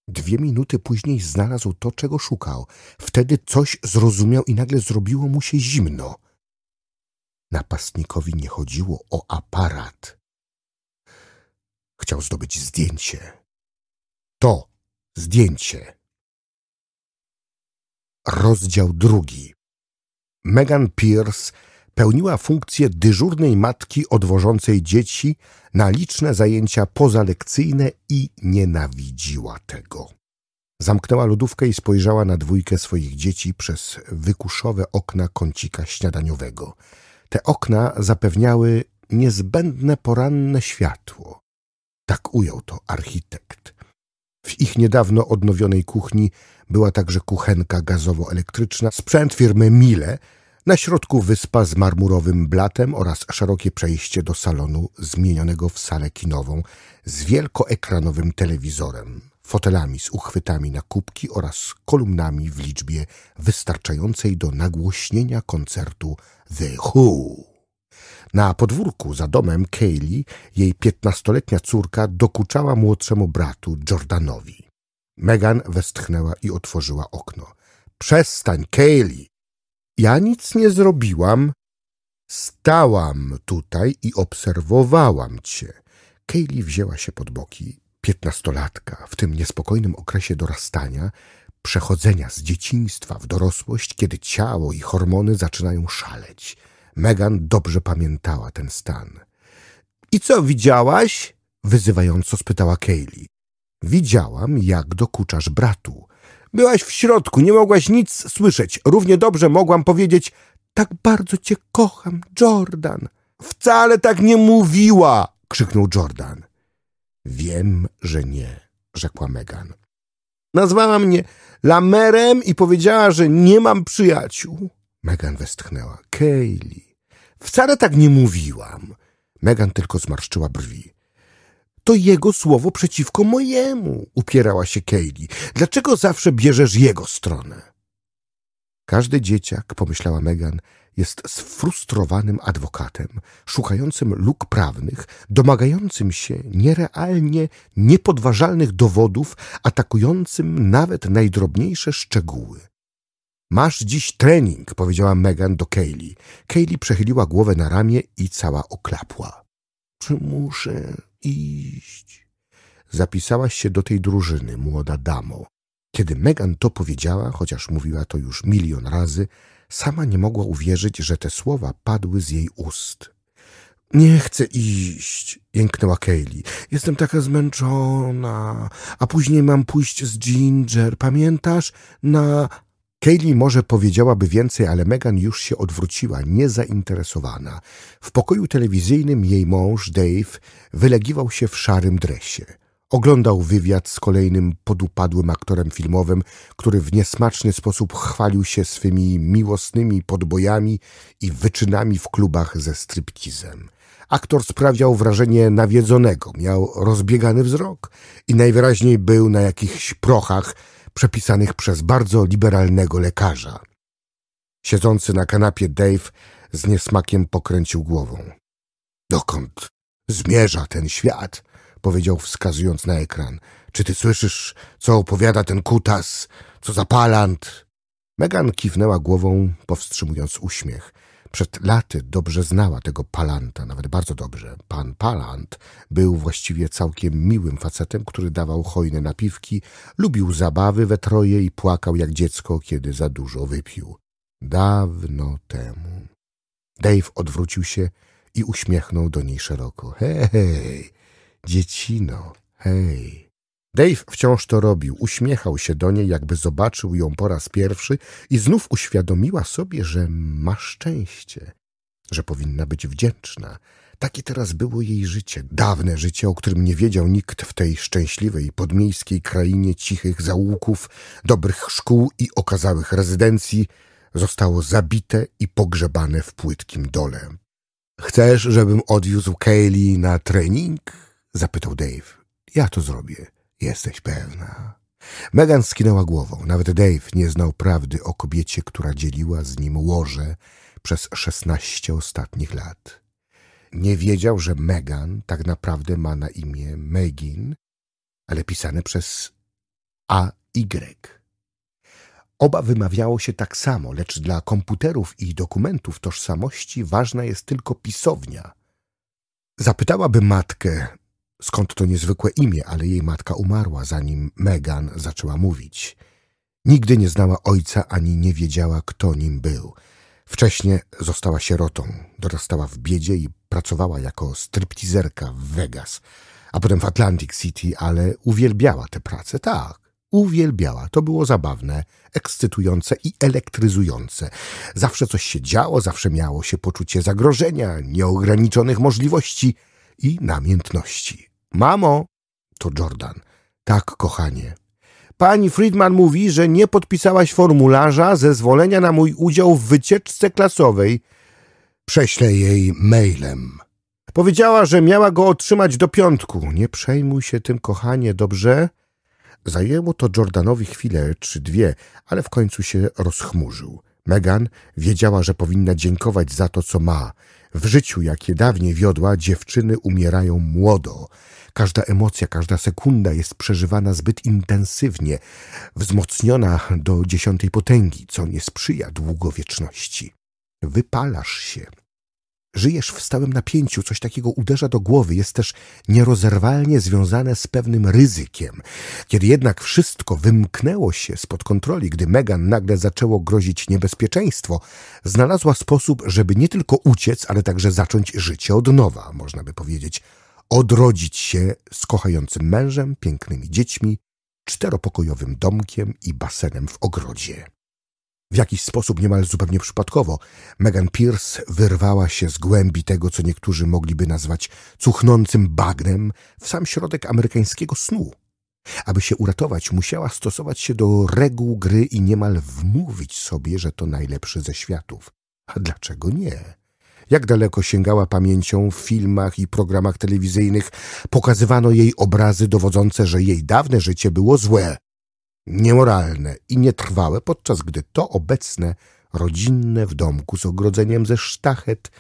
Dwie minuty później znalazł to, czego szukał. Wtedy coś zrozumiał i nagle zrobiło mu się zimno. Napastnikowi nie chodziło o aparat. Chciał zdobyć zdjęcie. To zdjęcie. Rozdział drugi. Megan Pierce pełniła funkcję dyżurnej matki odwożącej dzieci na liczne zajęcia pozalekcyjne i nienawidziła tego. Zamknęła lodówkę i spojrzała na dwójkę swoich dzieci przez wykuszowe okna kącika śniadaniowego. Te okna zapewniały niezbędne poranne światło. Tak ujął to architekt. W ich niedawno odnowionej kuchni była także kuchenka gazowo-elektryczna, sprzęt firmy Mile, na środku wyspa z marmurowym blatem oraz szerokie przejście do salonu zmienionego w salę kinową z wielkoekranowym telewizorem, fotelami z uchwytami na kubki oraz kolumnami w liczbie wystarczającej do nagłośnienia koncertu The Who. Na podwórku za domem Kaylee jej piętnastoletnia córka dokuczała młodszemu bratu Jordanowi. Megan westchnęła i otworzyła okno. Przestań, Kaylee! Ja nic nie zrobiłam. Stałam tutaj i obserwowałam cię. Kaylee wzięła się pod boki. Piętnastolatka w tym niespokojnym okresie dorastania, przechodzenia z dzieciństwa w dorosłość, kiedy ciało i hormony zaczynają szaleć. Megan dobrze pamiętała ten stan. I co widziałaś? wyzywająco spytała Kaylee. Widziałam, jak dokuczasz bratu. Byłaś w środku, nie mogłaś nic słyszeć. Równie dobrze mogłam powiedzieć: Tak bardzo cię kocham, Jordan. Wcale tak nie mówiła! krzyknął Jordan. Wiem, że nie, rzekła Megan. Nazwała mnie lamerem i powiedziała, że nie mam przyjaciół. Megan westchnęła. Kaylee, wcale tak nie mówiłam. Megan tylko zmarszczyła brwi. To jego słowo przeciwko mojemu, upierała się Kaylee. Dlaczego zawsze bierzesz jego stronę? Każdy dzieciak, pomyślała Megan, jest sfrustrowanym adwokatem, szukającym luk prawnych, domagającym się nierealnie niepodważalnych dowodów, atakującym nawet najdrobniejsze szczegóły. Masz dziś trening, powiedziała Megan do Kaylee. Kaylee przechyliła głowę na ramię i cała oklapła. Czy muszę iść? Zapisałaś się do tej drużyny, młoda damo. Kiedy Megan to powiedziała, chociaż mówiła to już milion razy, sama nie mogła uwierzyć, że te słowa padły z jej ust. Nie chcę iść, jęknęła Kaylee. Jestem taka zmęczona. A później mam pójść z Ginger, pamiętasz? Na Kaylee może powiedziałaby więcej, ale Megan już się odwróciła, niezainteresowana. W pokoju telewizyjnym jej mąż, Dave, wylegiwał się w szarym dresie. Oglądał wywiad z kolejnym podupadłym aktorem filmowym, który w niesmaczny sposób chwalił się swymi miłosnymi podbojami i wyczynami w klubach ze striptizem. Aktor sprawiał wrażenie nawiedzonego, miał rozbiegany wzrok i najwyraźniej był na jakichś prochach, przepisanych przez bardzo liberalnego lekarza. Siedzący na kanapie Dave z niesmakiem pokręcił głową. Dokąd zmierza ten świat? powiedział wskazując na ekran. Czy ty słyszysz, co opowiada ten kutas, co za palant? Megan kiwnęła głową, powstrzymując uśmiech. Przed laty dobrze znała tego Palanta, nawet bardzo dobrze. Pan Palant był właściwie całkiem miłym facetem, który dawał hojne napiwki, lubił zabawy we troje i płakał jak dziecko, kiedy za dużo wypił. Dawno temu. Dave odwrócił się i uśmiechnął do niej szeroko. Hej, dziecino, hej. Dave wciąż to robił, uśmiechał się do niej, jakby zobaczył ją po raz pierwszy i znów uświadomiła sobie, że ma szczęście, że powinna być wdzięczna. Takie teraz było jej życie, dawne życie, o którym nie wiedział nikt w tej szczęśliwej, podmiejskiej krainie cichych zaułków, dobrych szkół i okazałych rezydencji, zostało zabite i pogrzebane w płytkim dole. Chcesz, żebym odwiózł Kaylee na trening? zapytał Dave. Ja to zrobię. Jesteś pewna. Megan skinęła głową. Nawet Dave nie znał prawdy o kobiecie, która dzieliła z nim łoże przez szesnaście ostatnich lat. Nie wiedział, że Megan tak naprawdę ma na imię Megin, ale pisane przez AY. Oba wymawiało się tak samo, lecz dla komputerów i dokumentów tożsamości ważna jest tylko pisownia. Zapytałaby matkę, skąd to niezwykłe imię, ale jej matka umarła, zanim Megan zaczęła mówić. Nigdy nie znała ojca ani nie wiedziała, kto nim był. Wcześniej została sierotą, dorastała w biedzie i pracowała jako striptizerka w Vegas, a potem w Atlantic City, ale uwielbiała tę pracę, tak. Uwielbiała. To było zabawne, ekscytujące i elektryzujące. Zawsze coś się działo, zawsze miało się poczucie zagrożenia, nieograniczonych możliwości i namiętności. Mamo, to Jordan. Tak, kochanie. Pani Friedman mówi, że nie podpisałaś formularza zezwolenia na mój udział w wycieczce klasowej. Prześlę jej mailem. Powiedziała, że miała go otrzymać do piątku. Nie przejmuj się tym, kochanie, dobrze? Zajęło to Jordanowi chwilę czy dwie, ale w końcu się rozchmurzył. Megan wiedziała, że powinna dziękować za to, co ma. W życiu, jakie dawniej wiodła, dziewczyny umierają młodo. Każda emocja, każda sekunda jest przeżywana zbyt intensywnie, wzmocniona do dziesiątej potęgi, co nie sprzyja długowieczności. Wypalasz się, Żyjesz w stałym napięciu, coś takiego uderza do głowy, jest też nierozerwalnie związane z pewnym ryzykiem. Kiedy jednak wszystko wymknęło się spod kontroli, gdy Megan nagle zaczęło grozić niebezpieczeństwo, znalazła sposób, żeby nie tylko uciec, ale także zacząć życie od nowa, można by powiedzieć, odrodzić się z kochającym mężem, pięknymi dziećmi, czteropokojowym domkiem i basenem w ogrodzie. W jakiś sposób niemal zupełnie przypadkowo Megan Pierce wyrwała się z głębi tego, co niektórzy mogliby nazwać cuchnącym bagnem w sam środek amerykańskiego snu. Aby się uratować, musiała stosować się do reguł gry i niemal wmówić sobie, że to najlepszy ze światów. A dlaczego nie? Jak daleko sięgała pamięcią w filmach i programach telewizyjnych, pokazywano jej obrazy dowodzące, że jej dawne życie było złe, niemoralne i nietrwałe, podczas gdy to obecne, rodzinne w domku z ogrodzeniem ze sztachet,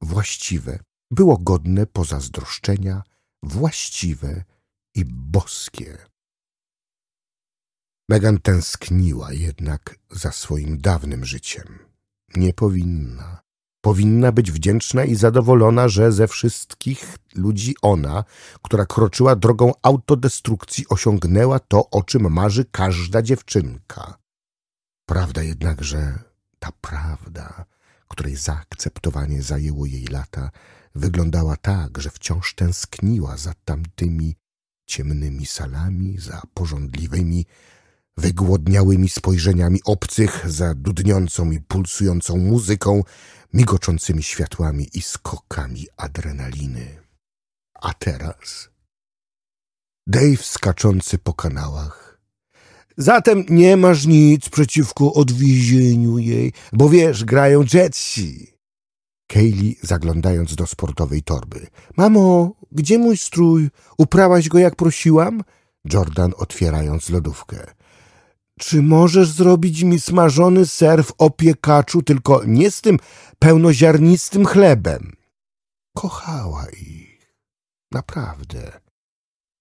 właściwe, było godne pozazdroszczenia, właściwe i boskie. Megan tęskniła jednak za swoim dawnym życiem. Nie powinna. Powinna być wdzięczna i zadowolona, że ze wszystkich ludzi ona, która kroczyła drogą autodestrukcji, osiągnęła to, o czym marzy każda dziewczynka. Prawda jednak, że ta prawda, której zaakceptowanie zajęło jej lata, wyglądała tak, że wciąż tęskniła za tamtymi ciemnymi salami, za porządliwymi, wygłodniałymi spojrzeniami obcych, za dudniącą i pulsującą muzyką, migoczącymi światłami i skokami adrenaliny. A teraz Dave skaczący po kanałach. Zatem nie masz nic przeciwko odwiezieniu jej, bo wiesz, grają jetsi. Kaylee zaglądając do sportowej torby. Mamo, gdzie mój strój? Uprałaś go jak prosiłam? Jordan otwierając lodówkę. Czy możesz zrobić mi smażony ser w opiekaczu, tylko nie z tym pełnoziarnistym chlebem? Kochała ich. Naprawdę.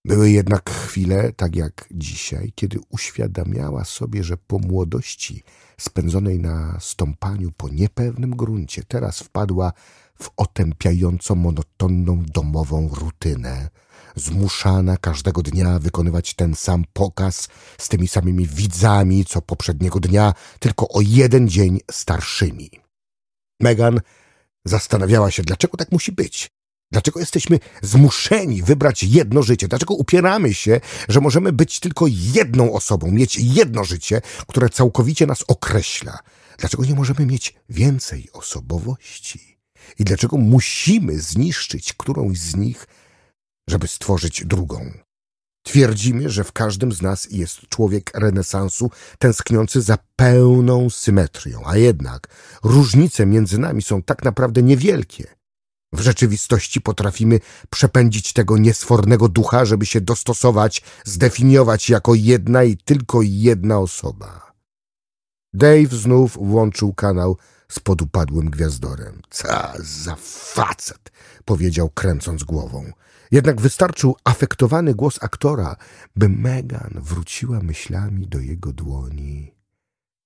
Były jednak chwile, tak jak dzisiaj, kiedy uświadamiała sobie, że po młodości spędzonej na stąpaniu po niepewnym gruncie teraz wpadła w otępiająco monotonną domową rutynę, zmuszana każdego dnia wykonywać ten sam pokaz z tymi samymi widzami, co poprzedniego dnia, tylko o jeden dzień starszymi. Megan zastanawiała się, dlaczego tak musi być. Dlaczego jesteśmy zmuszeni wybrać jedno życie? Dlaczego upieramy się, że możemy być tylko jedną osobą, mieć jedno życie, które całkowicie nas określa? Dlaczego nie możemy mieć więcej osobowości? I dlaczego musimy zniszczyć którąś z nich, żeby stworzyć drugą? Twierdzimy, że w każdym z nas jest człowiek renesansu tęskniący za pełną symetrią, a jednak różnice między nami są tak naprawdę niewielkie. W rzeczywistości potrafimy przepędzić tego niesfornego ducha, żeby się dostosować, zdefiniować jako jedna i tylko jedna osoba. Dave znów włączył kanał z podupadłym gwiazdorem. Co za facet, powiedział kręcąc głową. Jednak wystarczył afektowany głos aktora, by Megan wróciła myślami do jego dłoni,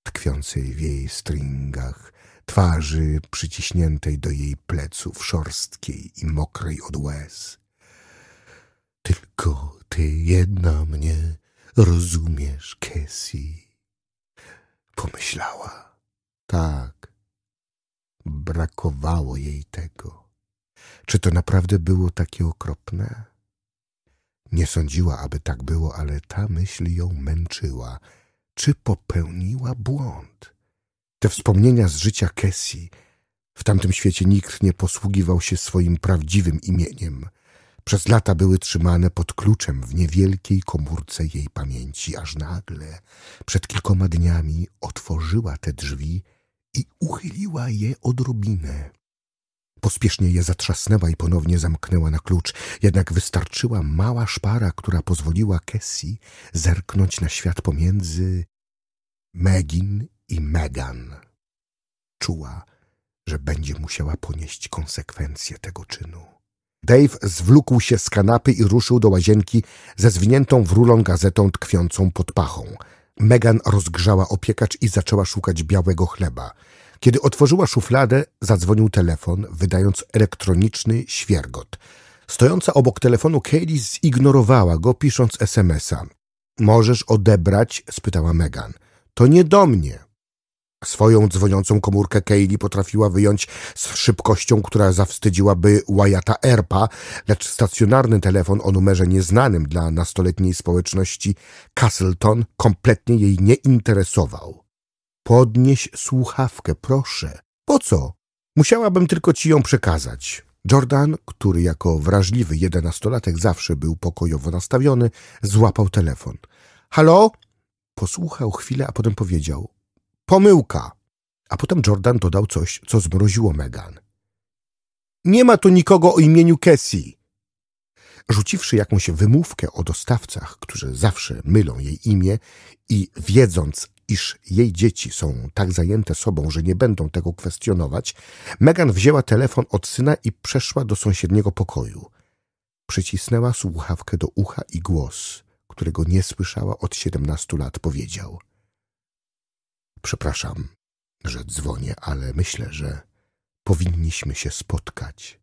tkwiącej w jej stringach, twarzy przyciśniętej do jej pleców, szorstkiej i mokrej od łez. Tylko ty jedna mnie rozumiesz, Cassie. Pomyślała. Tak. Brakowało jej tego. Czy to naprawdę było takie okropne? Nie sądziła, aby tak było, ale ta myśl ją męczyła. Czy popełniła błąd? Te wspomnienia z życia Cassie. W tamtym świecie nikt nie posługiwał się swoim prawdziwym imieniem. Przez lata były trzymane pod kluczem w niewielkiej komórce jej pamięci, aż nagle, przed kilkoma dniami, otworzyła te drzwi i uchyliła je odrobinę. Pospiesznie je zatrzasnęła i ponownie zamknęła na klucz, jednak wystarczyła mała szpara, która pozwoliła Cassie zerknąć na świat pomiędzy Megin i Megan. Czuła, że będzie musiała ponieść konsekwencje tego czynu. Dave zwlókł się z kanapy i ruszył do łazienki ze zwiniętą w rulon gazetą tkwiącą pod pachą. Megan rozgrzała opiekacz i zaczęła szukać białego chleba. Kiedy otworzyła szufladę, zadzwonił telefon, wydając elektroniczny świergot. Stojąca obok telefonu Kaylee zignorowała go, pisząc smsa. Możesz odebrać? spytała Megan. To nie do mnie. Swoją dzwoniącą komórkę Kaylee potrafiła wyjąć z szybkością, która zawstydziłaby Wyata Erpa, lecz stacjonarny telefon o numerze nieznanym dla nastoletniej społeczności Castleton kompletnie jej nie interesował. Podnieś słuchawkę, proszę. Po co? Musiałabym tylko ci ją przekazać. Jordan, który jako wrażliwy jedenastolatek zawsze był pokojowo nastawiony, złapał telefon. Halo? Posłuchał chwilę, a potem powiedział. Pomyłka. A potem Jordan dodał coś, co zmroziło Megan. Nie ma tu nikogo o imieniu Cassie. Rzuciwszy jakąś wymówkę o dostawcach, którzy zawsze mylą jej imię i wiedząc, iż jej dzieci są tak zajęte sobą, że nie będą tego kwestionować, Megan wzięła telefon od syna i przeszła do sąsiedniego pokoju. Przycisnęła słuchawkę do ucha i głos, którego nie słyszała od siedemnastu lat, powiedział – Przepraszam, że dzwonię, ale myślę, że powinniśmy się spotkać.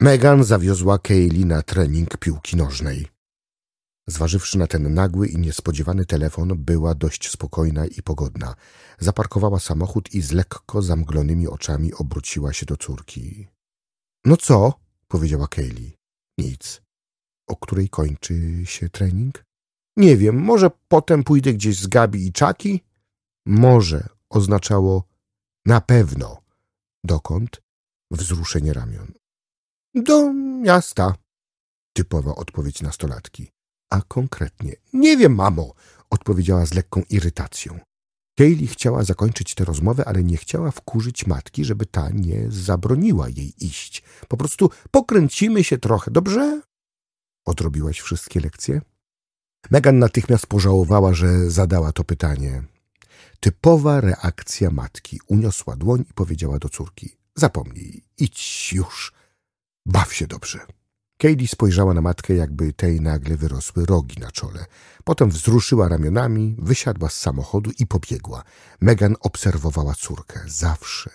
Megan zawiozła Kaylee na trening piłki nożnej. Zważywszy na ten nagły i niespodziewany telefon, była dość spokojna i pogodna. Zaparkowała samochód i z lekko zamglonymi oczami obróciła się do córki. No co? powiedziała Kaylee. Nic. O której kończy się trening? Nie wiem, może potem pójdę gdzieś z Gabi i Czaki? Może oznaczało na pewno. Dokąd? Wzruszenie ramion. Do miasta. Typowa odpowiedź nastolatki. A konkretnie? Nie wiem, mamo, odpowiedziała z lekką irytacją. Kaylee chciała zakończyć tę rozmowę, ale nie chciała wkurzyć matki, żeby ta nie zabroniła jej iść. Po prostu pokręcimy się trochę, dobrze? Odrobiłaś wszystkie lekcje? Megan natychmiast pożałowała, że zadała to pytanie. Typowa reakcja matki. Uniosła dłoń i powiedziała do córki. Zapomnij, idź już. Baw się dobrze. Katie spojrzała na matkę, jakby tej nagle wyrosły rogi na czole. Potem wzruszyła ramionami, wysiadła z samochodu i pobiegła. Megan obserwowała córkę. Zawsze.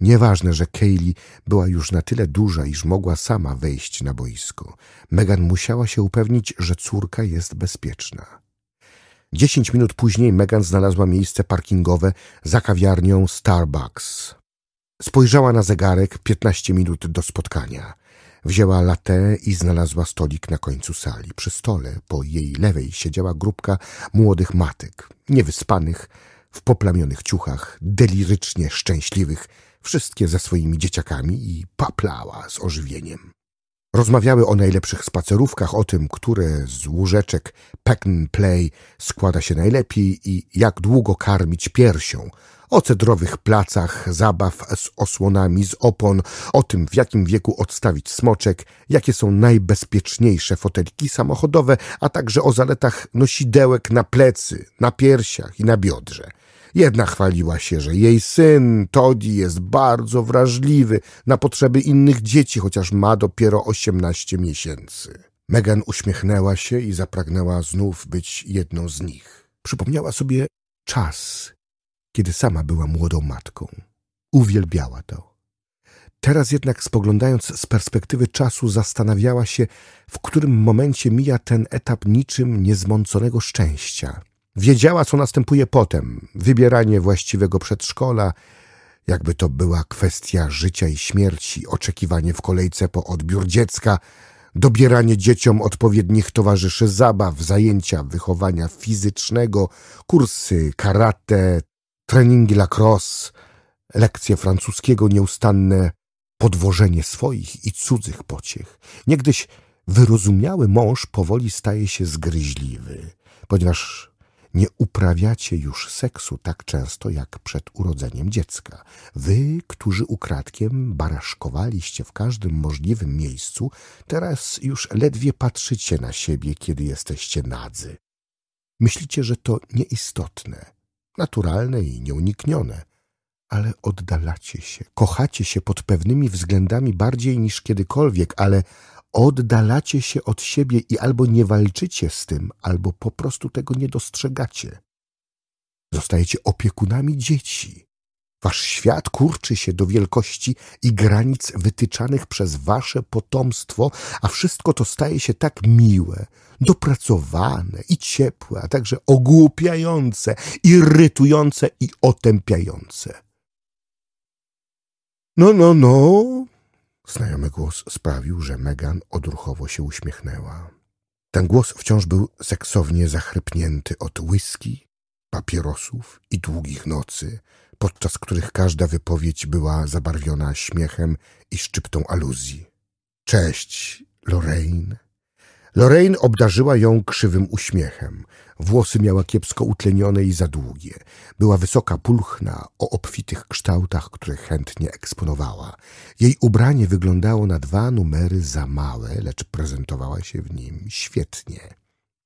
Nieważne, że Kaylee była już na tyle duża, iż mogła sama wejść na boisko. Megan musiała się upewnić, że córka jest bezpieczna. Dziesięć minut później Megan znalazła miejsce parkingowe za kawiarnią Starbucks. Spojrzała na zegarek piętnaście minut do spotkania. Wzięła latę i znalazła stolik na końcu sali. Przy stole po jej lewej siedziała grupka młodych matek, niewyspanych, w poplamionych ciuchach, delirycznie szczęśliwych, wszystkie ze swoimi dzieciakami i paplała z ożywieniem. Rozmawiały o najlepszych spacerówkach, o tym, które z łóżeczek pack play składa się najlepiej i jak długo karmić piersią, o cedrowych placach zabaw z osłonami z opon, o tym, w jakim wieku odstawić smoczek, jakie są najbezpieczniejsze foteliki samochodowe, a także o zaletach nosidełek na plecy, na piersiach i na biodrze. Jedna chwaliła się, że jej syn Toddy jest bardzo wrażliwy na potrzeby innych dzieci, chociaż ma dopiero osiemnaście miesięcy. Megan uśmiechnęła się i zapragnęła znów być jedną z nich. Przypomniała sobie czas, kiedy sama była młodą matką. Uwielbiała to. Teraz jednak spoglądając z perspektywy czasu zastanawiała się, w którym momencie mija ten etap niczym niezmąconego szczęścia. Wiedziała, co następuje potem. Wybieranie właściwego przedszkola, jakby to była kwestia życia i śmierci, oczekiwanie w kolejce po odbiór dziecka, dobieranie dzieciom odpowiednich towarzyszy zabaw, zajęcia wychowania fizycznego, kursy karate, treningi lacrosse, lekcje francuskiego, nieustanne podwożenie swoich i cudzych pociech. Niegdyś wyrozumiały mąż powoli staje się zgryźliwy, ponieważ nie uprawiacie już seksu tak często jak przed urodzeniem dziecka. Wy, którzy ukradkiem baraszkowaliście w każdym możliwym miejscu, teraz już ledwie patrzycie na siebie, kiedy jesteście nadzy. Myślicie, że to nieistotne, naturalne i nieuniknione, ale oddalacie się, kochacie się pod pewnymi względami bardziej niż kiedykolwiek, ale oddalacie się od siebie i albo nie walczycie z tym, albo po prostu tego nie dostrzegacie. Zostajecie opiekunami dzieci. Wasz świat kurczy się do wielkości i granic wytyczanych przez wasze potomstwo, a wszystko to staje się tak miłe, dopracowane i ciepłe, a także ogłupiające, irytujące i otępiające. No, no, no, Znajomy głos sprawił, że Megan odruchowo się uśmiechnęła. Ten głos wciąż był seksownie zachrypnięty od whisky, papierosów i długich nocy, podczas których każda wypowiedź była zabarwiona śmiechem i szczyptą aluzji. Cześć, Lorraine. Lorraine obdarzyła ją krzywym uśmiechem. Włosy miała kiepsko utlenione i za długie. Była wysoka, pulchna, o obfitych kształtach, które chętnie eksponowała. Jej ubranie wyglądało na dwa numery za małe, lecz prezentowała się w nim świetnie.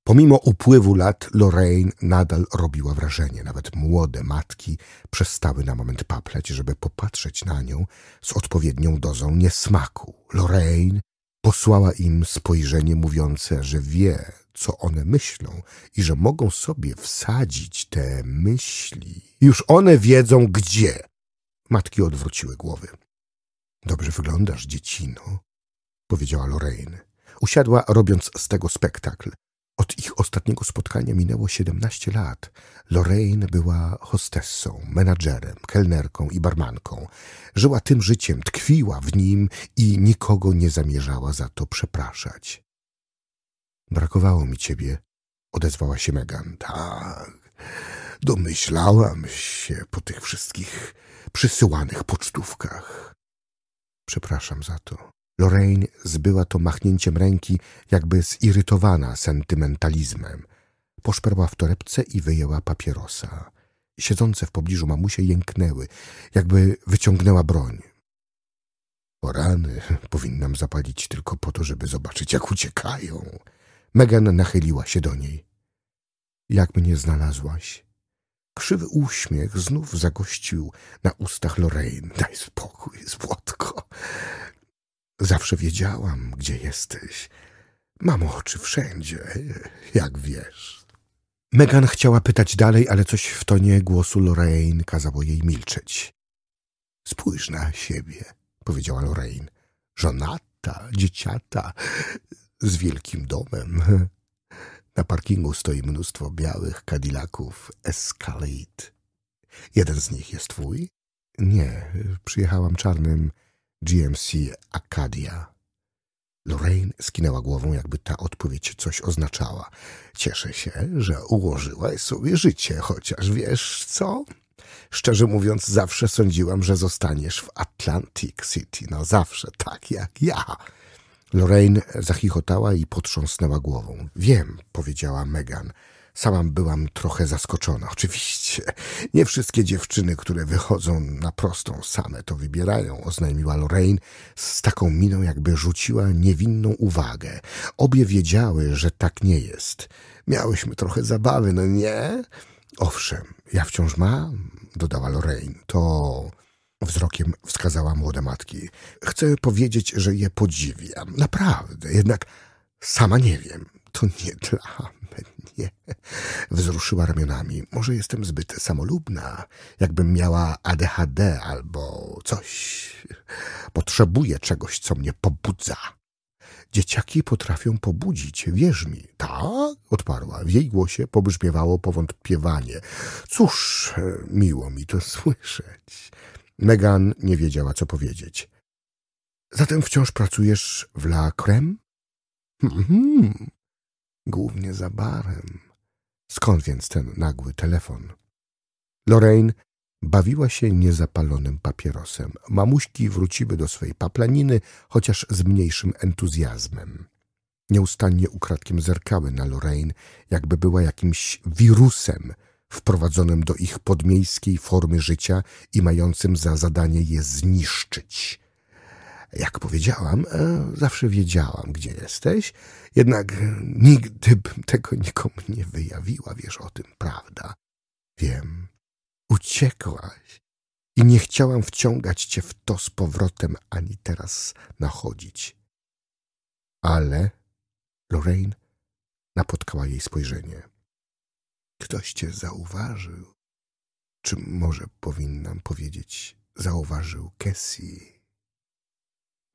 Pomimo upływu lat Lorraine nadal robiła wrażenie. Nawet młode matki przestały na moment papleć, żeby popatrzeć na nią z odpowiednią dozą niesmaku. Lorraine posłała im spojrzenie mówiące, że wie, co one myślą i że mogą sobie wsadzić te myśli. Już one wiedzą gdzie. Matki odwróciły głowy. Dobrze wyglądasz, dziecino, powiedziała Lorraine. Usiadła, robiąc z tego spektakl. Od ich ostatniego spotkania minęło siedemnaście lat. Lorraine była hostessą, menadżerem, kelnerką i barmanką. Żyła tym życiem, tkwiła w nim i nikogo nie zamierzała za to przepraszać. Brakowało mi ciebie, odezwała się Megan. Tak, domyślałam się po tych wszystkich przysyłanych pocztówkach. Przepraszam za to. Lorraine zbyła to machnięciem ręki, jakby zirytowana sentymentalizmem. Poszperła w torebce i wyjęła papierosa. Siedzące w pobliżu mamusie jęknęły, jakby wyciągnęła broń. O rany, powinnam zapalić tylko po to, żeby zobaczyć, jak uciekają. Megan nachyliła się do niej. Jak mnie znalazłaś? Krzywy uśmiech znów zagościł na ustach Lorraine. Daj spokój, Złotko. Zawsze wiedziałam, gdzie jesteś. Mam oczy wszędzie, jak wiesz. Megan chciała pytać dalej, ale coś w tonie głosu Lorraine kazało jej milczeć. Spójrz na siebie, powiedziała Lorraine. Żonata, dzieciata, z wielkim domem. Na parkingu stoi mnóstwo białych Cadillaców Escalade. Jeden z nich jest twój? Nie, przyjechałam czarnym GMC Acadia. Lorraine skinęła głową, jakby ta odpowiedź coś oznaczała. Cieszę się, że ułożyłaś sobie życie, chociaż wiesz co? Szczerze mówiąc, zawsze sądziłam, że zostaniesz w Atlantic City. No zawsze, tak jak ja. Lorraine zachichotała i potrząsnęła głową. Wiem, powiedziała Megan. Sama byłam trochę zaskoczona. Oczywiście, nie wszystkie dziewczyny, które wychodzą na prostą, same to wybierają, oznajmiła Lorraine z taką miną, jakby rzuciła niewinną uwagę. Obie wiedziały, że tak nie jest. Miałyśmy trochę zabawy, no nie? Owszem, ja wciąż mam, dodała Lorraine. To wzrokiem wskazała młode matki. Chcę powiedzieć, że je podziwiam. Naprawdę, jednak sama nie wiem. To nie dla mnie. Wzruszyła ramionami. Może jestem zbyt samolubna, jakbym miała ADHD albo coś. Potrzebuję czegoś, co mnie pobudza. Dzieciaki potrafią pobudzić, wierz mi. Tak? odparła. W jej głosie pobrzmiewało powątpiewanie. Cóż, miło mi to słyszeć. Megan nie wiedziała, co powiedzieć. Zatem wciąż pracujesz w La Creme? Hmm, głównie za barem. Skąd więc ten nagły telefon? Lorraine bawiła się niezapalonym papierosem. Mamuśki wróciły do swej paplaniny, chociaż z mniejszym entuzjazmem. Nieustannie ukradkiem zerkały na Lorraine, jakby była jakimś wirusem wprowadzonym do ich podmiejskiej formy życia i mającym za zadanie je zniszczyć. Jak powiedziałam, e, zawsze wiedziałam, gdzie jesteś, jednak nigdy bym tego nikomu nie wyjawiła, wiesz o tym, prawda? Wiem. Uciekłaś i nie chciałam wciągać cię w to z powrotem, ani teraz nachodzić. Ale Lorraine napotkała jej spojrzenie. Ktoś cię zauważył. Czy może powinnam powiedzieć, zauważył Cassie?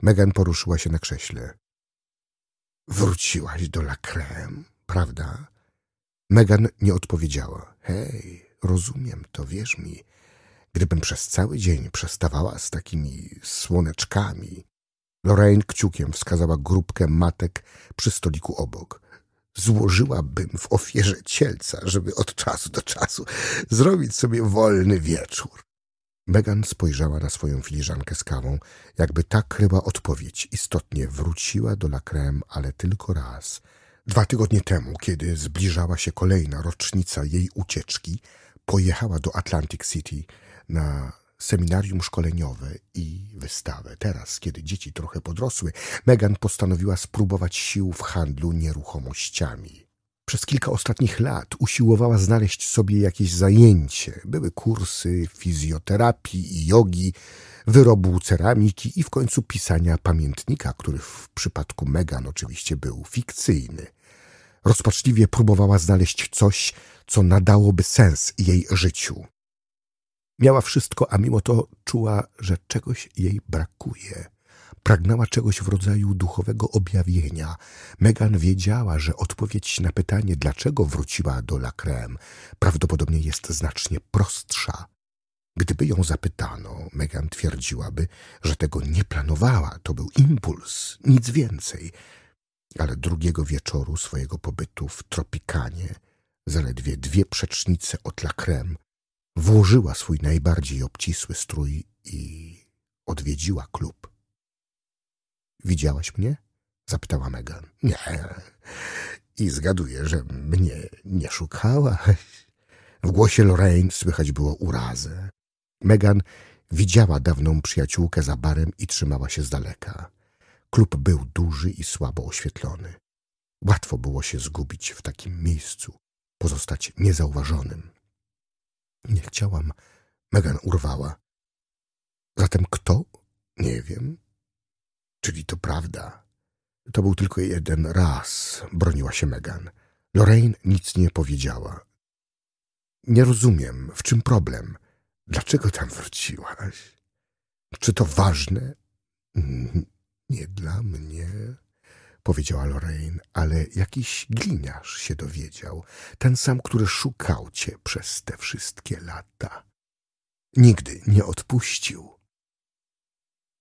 Megan poruszyła się na krześle. Wróciłaś do La Creme, prawda? Megan nie odpowiedziała. Hej, rozumiem to, wierz mi. Gdybym przez cały dzień przestawała z takimi słoneczkami. Lorraine kciukiem wskazała grupkę matek przy stoliku obok. Złożyłabym w ofierze cielca, żeby od czasu do czasu zrobić sobie wolny wieczór. Megan spojrzała na swoją filiżankę z kawą, jakby ta kryła odpowiedź. Istotnie wróciła do La Creme, ale tylko raz. Dwa tygodnie temu, kiedy zbliżała się kolejna rocznica jej ucieczki, pojechała do Atlantic City na seminarium szkoleniowe i wystawę. Teraz, kiedy dzieci trochę podrosły, Megan postanowiła spróbować sił w handlu nieruchomościami. Przez kilka ostatnich lat usiłowała znaleźć sobie jakieś zajęcie. Były kursy fizjoterapii i jogi, wyrobu ceramiki i w końcu pisania pamiętnika, który w przypadku Megan oczywiście był fikcyjny. Rozpaczliwie próbowała znaleźć coś, co nadałoby sens jej życiu. Miała wszystko, a mimo to czuła, że czegoś jej brakuje. Pragnęła czegoś w rodzaju duchowego objawienia. Megan wiedziała, że odpowiedź na pytanie, dlaczego wróciła do La Creme, prawdopodobnie jest znacznie prostsza. Gdyby ją zapytano, Megan twierdziłaby, że tego nie planowała. To był impuls, nic więcej. Ale drugiego wieczoru swojego pobytu w Tropikanie, zaledwie dwie przecznice od La Creme, włożyła swój najbardziej obcisły strój i odwiedziła klub. Widziałaś mnie? zapytała Megan. Nie. I zgaduję, że mnie nie szukałaś. W głosie Lorraine słychać było urazę. Megan widziała dawną przyjaciółkę za barem i trzymała się z daleka. Klub był duży i słabo oświetlony. Łatwo było się zgubić w takim miejscu, pozostać niezauważonym. Nie chciałam. Megan urwała. Zatem kto? Nie wiem. Czyli to prawda. To był tylko jeden raz, broniła się Megan. Lorraine nic nie powiedziała. Nie rozumiem, w czym problem. Dlaczego tam wróciłaś? Czy to ważne? Nie dla mnie, powiedziała Lorraine, ale jakiś gliniarz się dowiedział. Ten sam, który szukał cię przez te wszystkie lata. Nigdy nie odpuścił.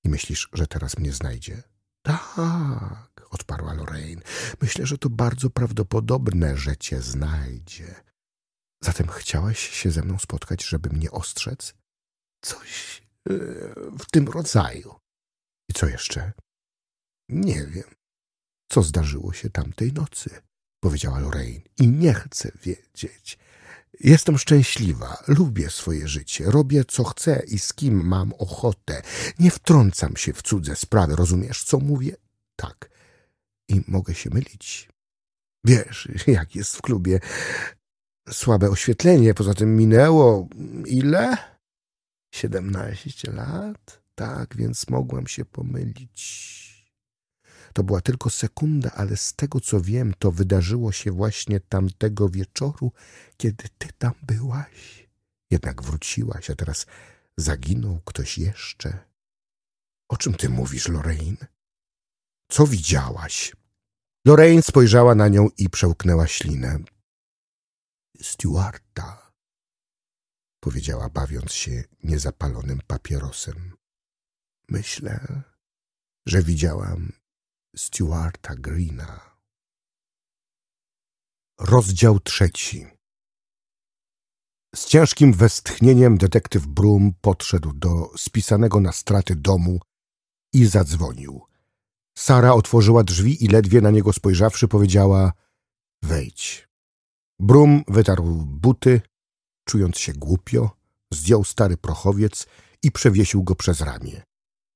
I myślisz, że teraz mnie znajdzie? Tak, odparła Lorraine. Myślę, że to bardzo prawdopodobne, że cię znajdzie. Zatem chciałaś się ze mną spotkać, żeby mnie ostrzec? Coś yy, w tym rodzaju. I co jeszcze? Nie wiem. Co zdarzyło się tamtej nocy? Powiedziała Lorraine. I nie chcę wiedzieć. Jestem szczęśliwa, lubię swoje życie, robię co chcę i z kim mam ochotę. Nie wtrącam się w cudze sprawy, rozumiesz, co mówię? Tak. I mogę się mylić. Wiesz, jak jest w klubie. Słabe oświetlenie, poza tym minęło ile? Siedemnaście lat? Tak, więc mogłam się pomylić. To była tylko sekunda, ale z tego co wiem, to wydarzyło się właśnie tamtego wieczoru, kiedy ty tam byłaś. Jednak wróciłaś, a teraz zaginął ktoś jeszcze. O czym ty mówisz, Lorraine? Co widziałaś? Lorraine spojrzała na nią i przełknęła ślinę. Stuarta, powiedziała, bawiąc się niezapalonym papierosem. Myślę, że widziałam Stuarta Greena. Rozdział trzeci Z ciężkim westchnieniem detektyw Broom podszedł do spisanego na straty domu i zadzwonił. Sara otworzyła drzwi i ledwie na niego spojrzawszy powiedziała — wejdź. Brum wytarł buty, czując się głupio, zdjął stary prochowiec i przewiesił go przez ramię.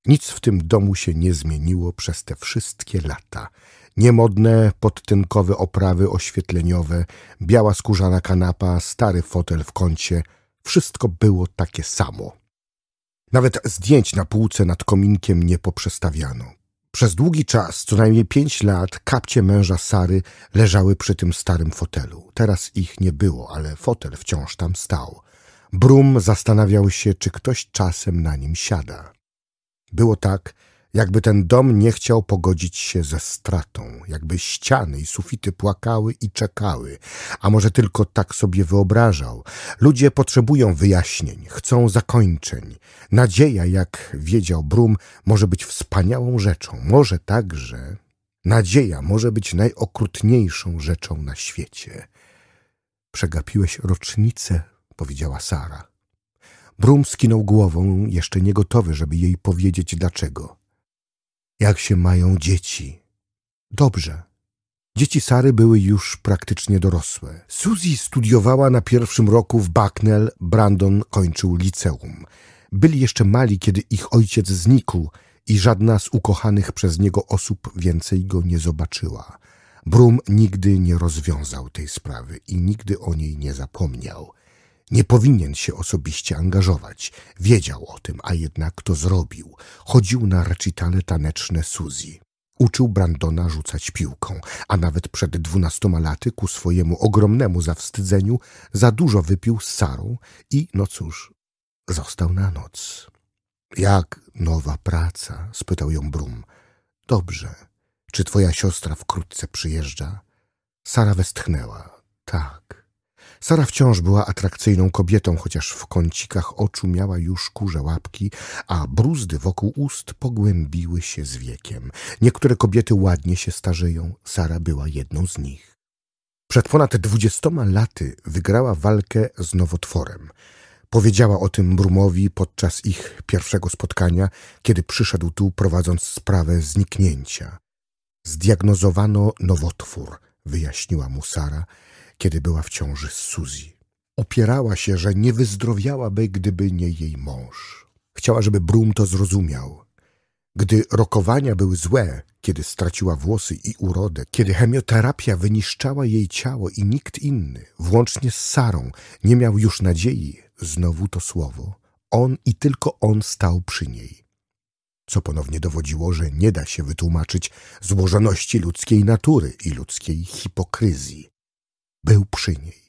Nic w tym domu się nie zmieniło przez te wszystkie lata. Niemodne, podtynkowe oprawy oświetleniowe, biała skórzana kanapa, stary fotel w kącie. Wszystko było takie samo. Nawet zdjęć na półce nad kominkiem nie poprzestawiano. Przez długi czas, co najmniej pięć lat, kapcie męża Sary leżały przy tym starym fotelu. Teraz ich nie było, ale fotel wciąż tam stał. Brum zastanawiał się, czy ktoś czasem na nim siada. Było tak, jakby ten dom nie chciał pogodzić się ze stratą, jakby ściany i sufity płakały i czekały, a może tylko tak sobie wyobrażał. Ludzie potrzebują wyjaśnień, chcą zakończeń. Nadzieja, jak wiedział Brum, może być wspaniałą rzeczą, może także nadzieja może być najokrutniejszą rzeczą na świecie. Przegapiłeś rocznicę, powiedziała Sara. Brum skinął głową, jeszcze nie gotowy, żeby jej powiedzieć dlaczego. Jak się mają dzieci? Dobrze. Dzieci Sary były już praktycznie dorosłe. Suzy studiowała na pierwszym roku w Bucknell, Brandon kończył liceum. Byli jeszcze mali, kiedy ich ojciec znikł i żadna z ukochanych przez niego osób więcej go nie zobaczyła. Brum nigdy nie rozwiązał tej sprawy i nigdy o niej nie zapomniał. Nie powinien się osobiście angażować. Wiedział o tym, a jednak to zrobił. Chodził na recitale taneczne Suzy. Uczył Brandona rzucać piłką, a nawet przed dwunastoma laty ku swojemu ogromnemu zawstydzeniu za dużo wypił z Sarą i, no cóż, został na noc. Jak nowa praca? spytał ją Brum. Dobrze. Czy twoja siostra wkrótce przyjeżdża? Sara westchnęła. Tak. Sara wciąż była atrakcyjną kobietą, chociaż w kącikach oczu miała już kurze łapki, a bruzdy wokół ust pogłębiły się z wiekiem. Niektóre kobiety ładnie się starzeją, Sara była jedną z nich. Przed ponad dwudziestoma laty wygrała walkę z nowotworem. Powiedziała o tym Brumowi podczas ich pierwszego spotkania, kiedy przyszedł tu prowadząc sprawę zniknięcia. Zdiagnozowano nowotwór, wyjaśniła mu Sara, kiedy była w ciąży z Suzy. Opierała się, że nie wyzdrowiałaby, gdyby nie jej mąż. Chciała, żeby Brum to zrozumiał. Gdy rokowania były złe, kiedy straciła włosy i urodę, kiedy chemioterapia wyniszczała jej ciało i nikt inny, włącznie z Sarą, nie miał już nadziei, znowu to słowo, on i tylko on stał przy niej. Co ponownie dowodziło, że nie da się wytłumaczyć złożoności ludzkiej natury i ludzkiej hipokryzji. Był przy niej.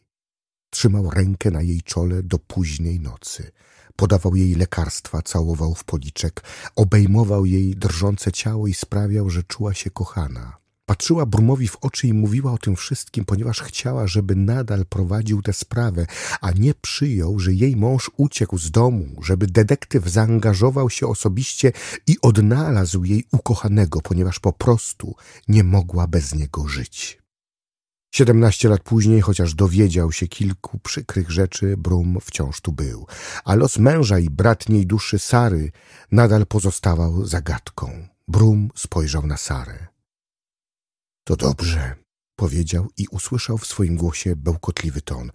Trzymał rękę na jej czole do późnej nocy. Podawał jej lekarstwa, całował w policzek, obejmował jej drżące ciało i sprawiał, że czuła się kochana. Patrzyła Brumowi w oczy i mówiła o tym wszystkim, ponieważ chciała, żeby nadal prowadził tę sprawę, a nie przyjął, że jej mąż uciekł z domu, żeby detektyw zaangażował się osobiście i odnalazł jej ukochanego, ponieważ po prostu nie mogła bez niego żyć. Siedemnaście lat później, chociaż dowiedział się kilku przykrych rzeczy, Brum wciąż tu był, a los męża i bratniej duszy Sary nadal pozostawał zagadką. Brum spojrzał na Sarę. To dobrze, powiedział i usłyszał w swoim głosie bełkotliwy ton.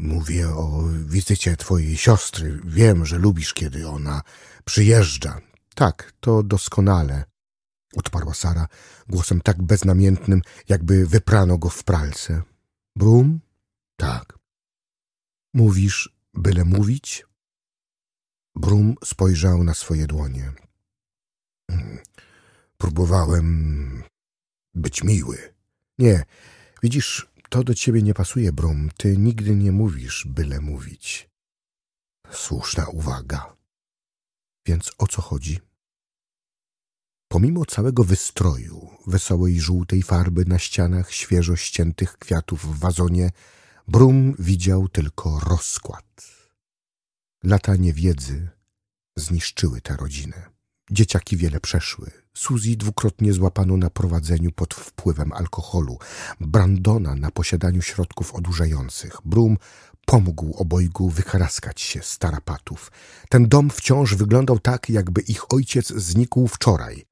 Mówię o wizycie twojej siostry. Wiem, że lubisz, kiedy ona przyjeżdża. Tak, to doskonale, odparła Sara głosem tak beznamiętnym, jakby wyprano go w pralce. Brum? Tak. Mówisz, byle mówić? Brum spojrzał na swoje dłonie. Próbowałem być miły. Nie, widzisz, to do ciebie nie pasuje, Brum. Ty nigdy nie mówisz, byle mówić. Słuszna uwaga. Więc o co chodzi? Pomimo całego wystroju, wesołej żółtej farby na ścianach świeżo ściętych kwiatów w wazonie, Brum widział tylko rozkład. Lata niewiedzy zniszczyły tę rodzinę. Dzieciaki wiele przeszły. Suzy dwukrotnie złapano na prowadzeniu pod wpływem alkoholu, Brandona na posiadaniu środków odurzających. Brum pomógł obojgu wykaraskać się z tarapatów. Ten dom wciąż wyglądał tak, jakby ich ojciec znikł wczoraj.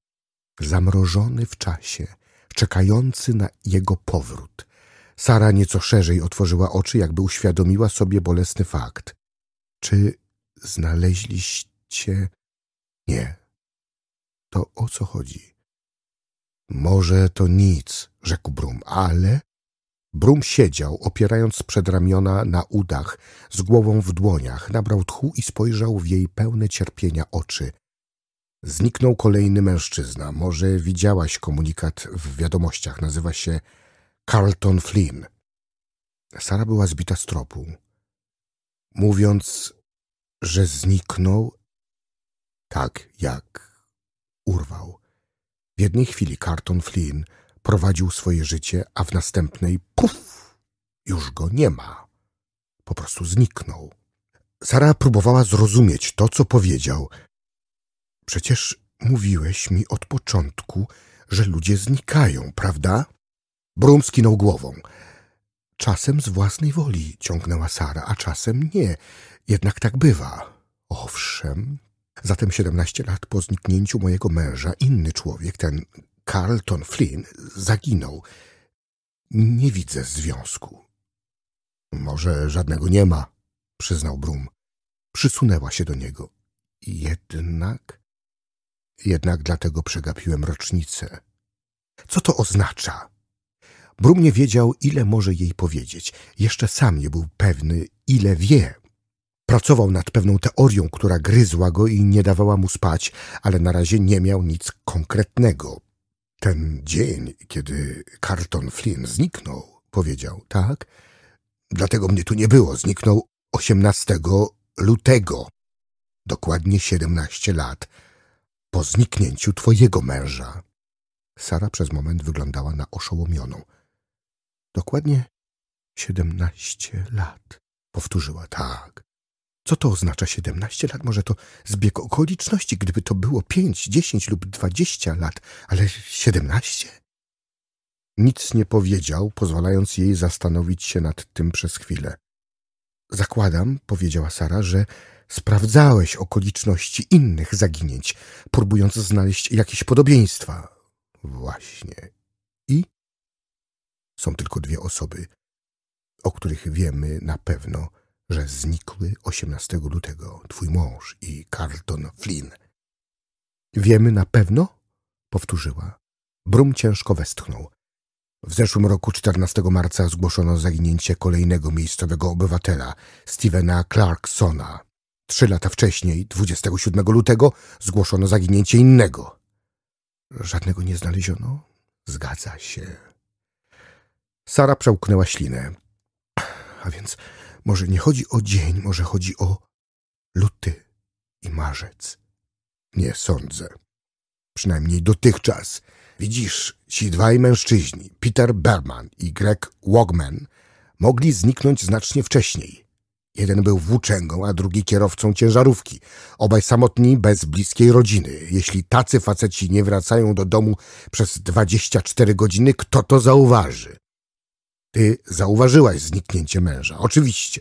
Zamrożony w czasie, czekający na jego powrót. Sara nieco szerzej otworzyła oczy, jakby uświadomiła sobie bolesny fakt. Czy znaleźliście... Nie, to o co chodzi? Może to nic, rzekł Brum, ale... Brum siedział, opierając przedramiona na udach, z głową w dłoniach, nabrał tchu i spojrzał w jej pełne cierpienia oczy. Zniknął kolejny mężczyzna. Może widziałaś komunikat w wiadomościach. Nazywa się Carlton Flynn. Sara była zbita z tropu. Mówiąc, że zniknął, tak jak urwał. W jednej chwili Carton Flynn prowadził swoje życie, a w następnej puf, już go nie ma. Po prostu zniknął. Sara próbowała zrozumieć to, co powiedział. Przecież mówiłeś mi od początku, że ludzie znikają, prawda? Brum skinął głową. Czasem z własnej woli ciągnęła Sara, a czasem nie. Jednak tak bywa. Owszem, Zatem 17 lat po zniknięciu mojego męża inny człowiek, ten Carlton Flynn, zaginął. Nie widzę związku. Może żadnego nie ma, przyznał Brum. Przysunęła się do niego. Jednak... Jednak dlatego przegapiłem rocznicę. Co to oznacza? Brum nie wiedział, ile może jej powiedzieć. Jeszcze sam nie był pewny, ile wie. Pracował nad pewną teorią, która gryzła go i nie dawała mu spać, ale na razie nie miał nic konkretnego. Ten dzień, kiedy Carton Flynn zniknął, powiedział, tak? Dlatego mnie tu nie było. Zniknął 18 lutego. Dokładnie 17 lat po zniknięciu twojego męża. Sara przez moment wyglądała na oszołomioną. Dokładnie 17 lat, powtórzyła tak. Co to oznacza 17 lat? Może to zbieg okoliczności, gdyby to było 5, 10 lub 20 lat, ale 17? Nic nie powiedział, pozwalając jej zastanowić się nad tym przez chwilę. Zakładam, powiedziała Sara, że sprawdzałeś okoliczności innych zaginięć, próbując znaleźć jakieś podobieństwa. Właśnie. I? Są tylko dwie osoby, o których wiemy na pewno, że znikły 18 lutego twój mąż i Carlton Flynn. Wiemy na pewno? Powtórzyła. Brum ciężko westchnął. W zeszłym roku 14 marca zgłoszono zaginięcie kolejnego miejscowego obywatela, Stevena Clarksona. Trzy lata wcześniej, 27 lutego, zgłoszono zaginięcie innego. Żadnego nie znaleziono? Zgadza się. Sara przełknęła ślinę. A więc może nie chodzi o dzień, może chodzi o luty i marzec. Nie sądzę. Przynajmniej dotychczas Widzisz, ci dwaj mężczyźni, Peter Berman i Greg Wogman, mogli zniknąć znacznie wcześniej. Jeden był włóczęgą, a drugi kierowcą ciężarówki. Obaj samotni, bez bliskiej rodziny. Jeśli tacy faceci nie wracają do domu przez 24 godziny, kto to zauważy? Ty zauważyłaś zniknięcie męża, oczywiście.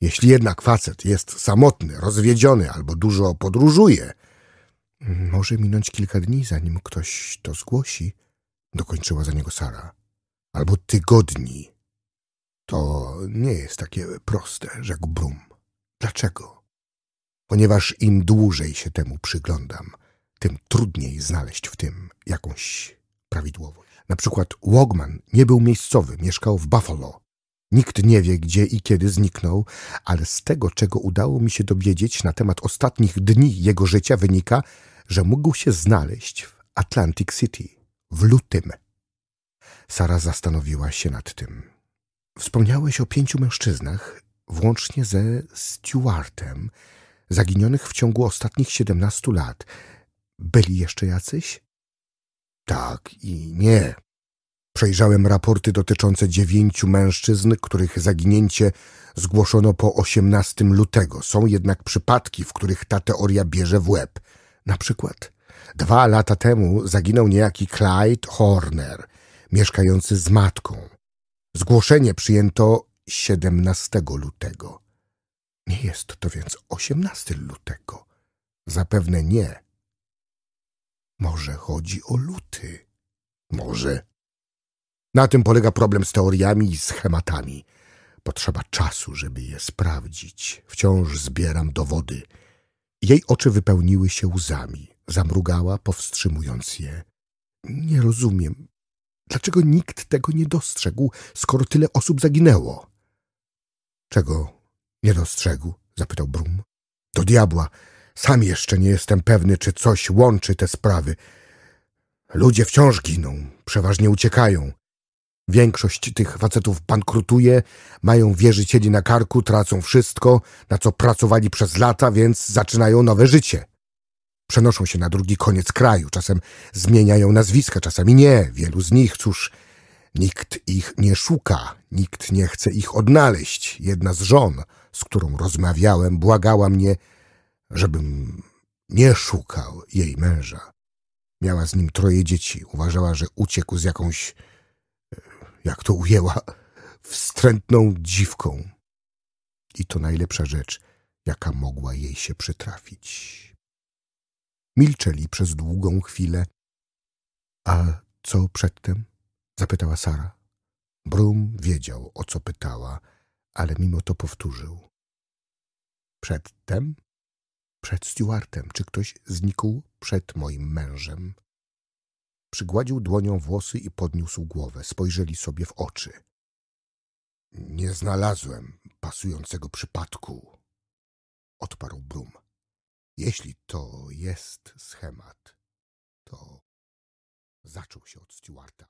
Jeśli jednak facet jest samotny, rozwiedziony albo dużo podróżuje, może minąć kilka dni, zanim ktoś to zgłosi, dokończyła za niego Sara. Albo tygodni. To nie jest takie proste, rzekł Brum. Dlaczego? Ponieważ im dłużej się temu przyglądam, tym trudniej znaleźć w tym jakąś prawidłowość. Na przykład Wogman nie był miejscowy, mieszkał w Buffalo. Nikt nie wie, gdzie i kiedy zniknął, ale z tego, czego udało mi się dowiedzieć na temat ostatnich dni jego życia, wynika, że mógł się znaleźć w Atlantic City w lutym. Sara zastanowiła się nad tym. Wspomniałeś o pięciu mężczyznach, włącznie ze Stewartem, zaginionych w ciągu ostatnich siedemnastu lat. Byli jeszcze jacyś? Tak i nie. Przejrzałem raporty dotyczące dziewięciu mężczyzn, których zaginięcie zgłoszono po 18 lutego. Są jednak przypadki, w których ta teoria bierze w łeb. Na przykład dwa lata temu zaginął niejaki Clyde Horner, mieszkający z matką. Zgłoszenie przyjęto 17 lutego. Nie jest to więc 18 lutego. Zapewne nie. Może chodzi o luty. Może. Na tym polega problem z teoriami i schematami. Potrzeba czasu, żeby je sprawdzić. Wciąż zbieram dowody. Jej oczy wypełniły się łzami. Zamrugała, powstrzymując je. Nie rozumiem. Dlaczego nikt tego nie dostrzegł, skoro tyle osób zaginęło? Czego nie dostrzegł? zapytał Brum. Do diabła. Sam jeszcze nie jestem pewny, czy coś łączy te sprawy. Ludzie wciąż giną, przeważnie uciekają. Większość tych facetów bankrutuje, mają wierzycieli na karku, tracą wszystko, na co pracowali przez lata, więc zaczynają nowe życie. Przenoszą się na drugi koniec kraju, czasem zmieniają nazwiska, czasami nie. Wielu z nich, cóż, nikt ich nie szuka, nikt nie chce ich odnaleźć. Jedna z żon, z którą rozmawiałem, błagała mnie, żebym nie szukał jej męża. Miała z nim troje dzieci. Uważała, że uciekł z jakąś, jak to ujęła, wstrętną dziwką. I to najlepsza rzecz, jaka mogła jej się przytrafić. Milczeli przez długą chwilę. A co przedtem? zapytała Sara. Brum wiedział, o co pytała, ale mimo to powtórzył. Przedtem? Przed Stuartem. Czy ktoś znikł przed moim mężem? Przygładził dłonią włosy i podniósł głowę. Spojrzeli sobie w oczy. Nie znalazłem pasującego przypadku, odparł Brum. Jeśli to jest schemat, to zaczął się od Stewarta.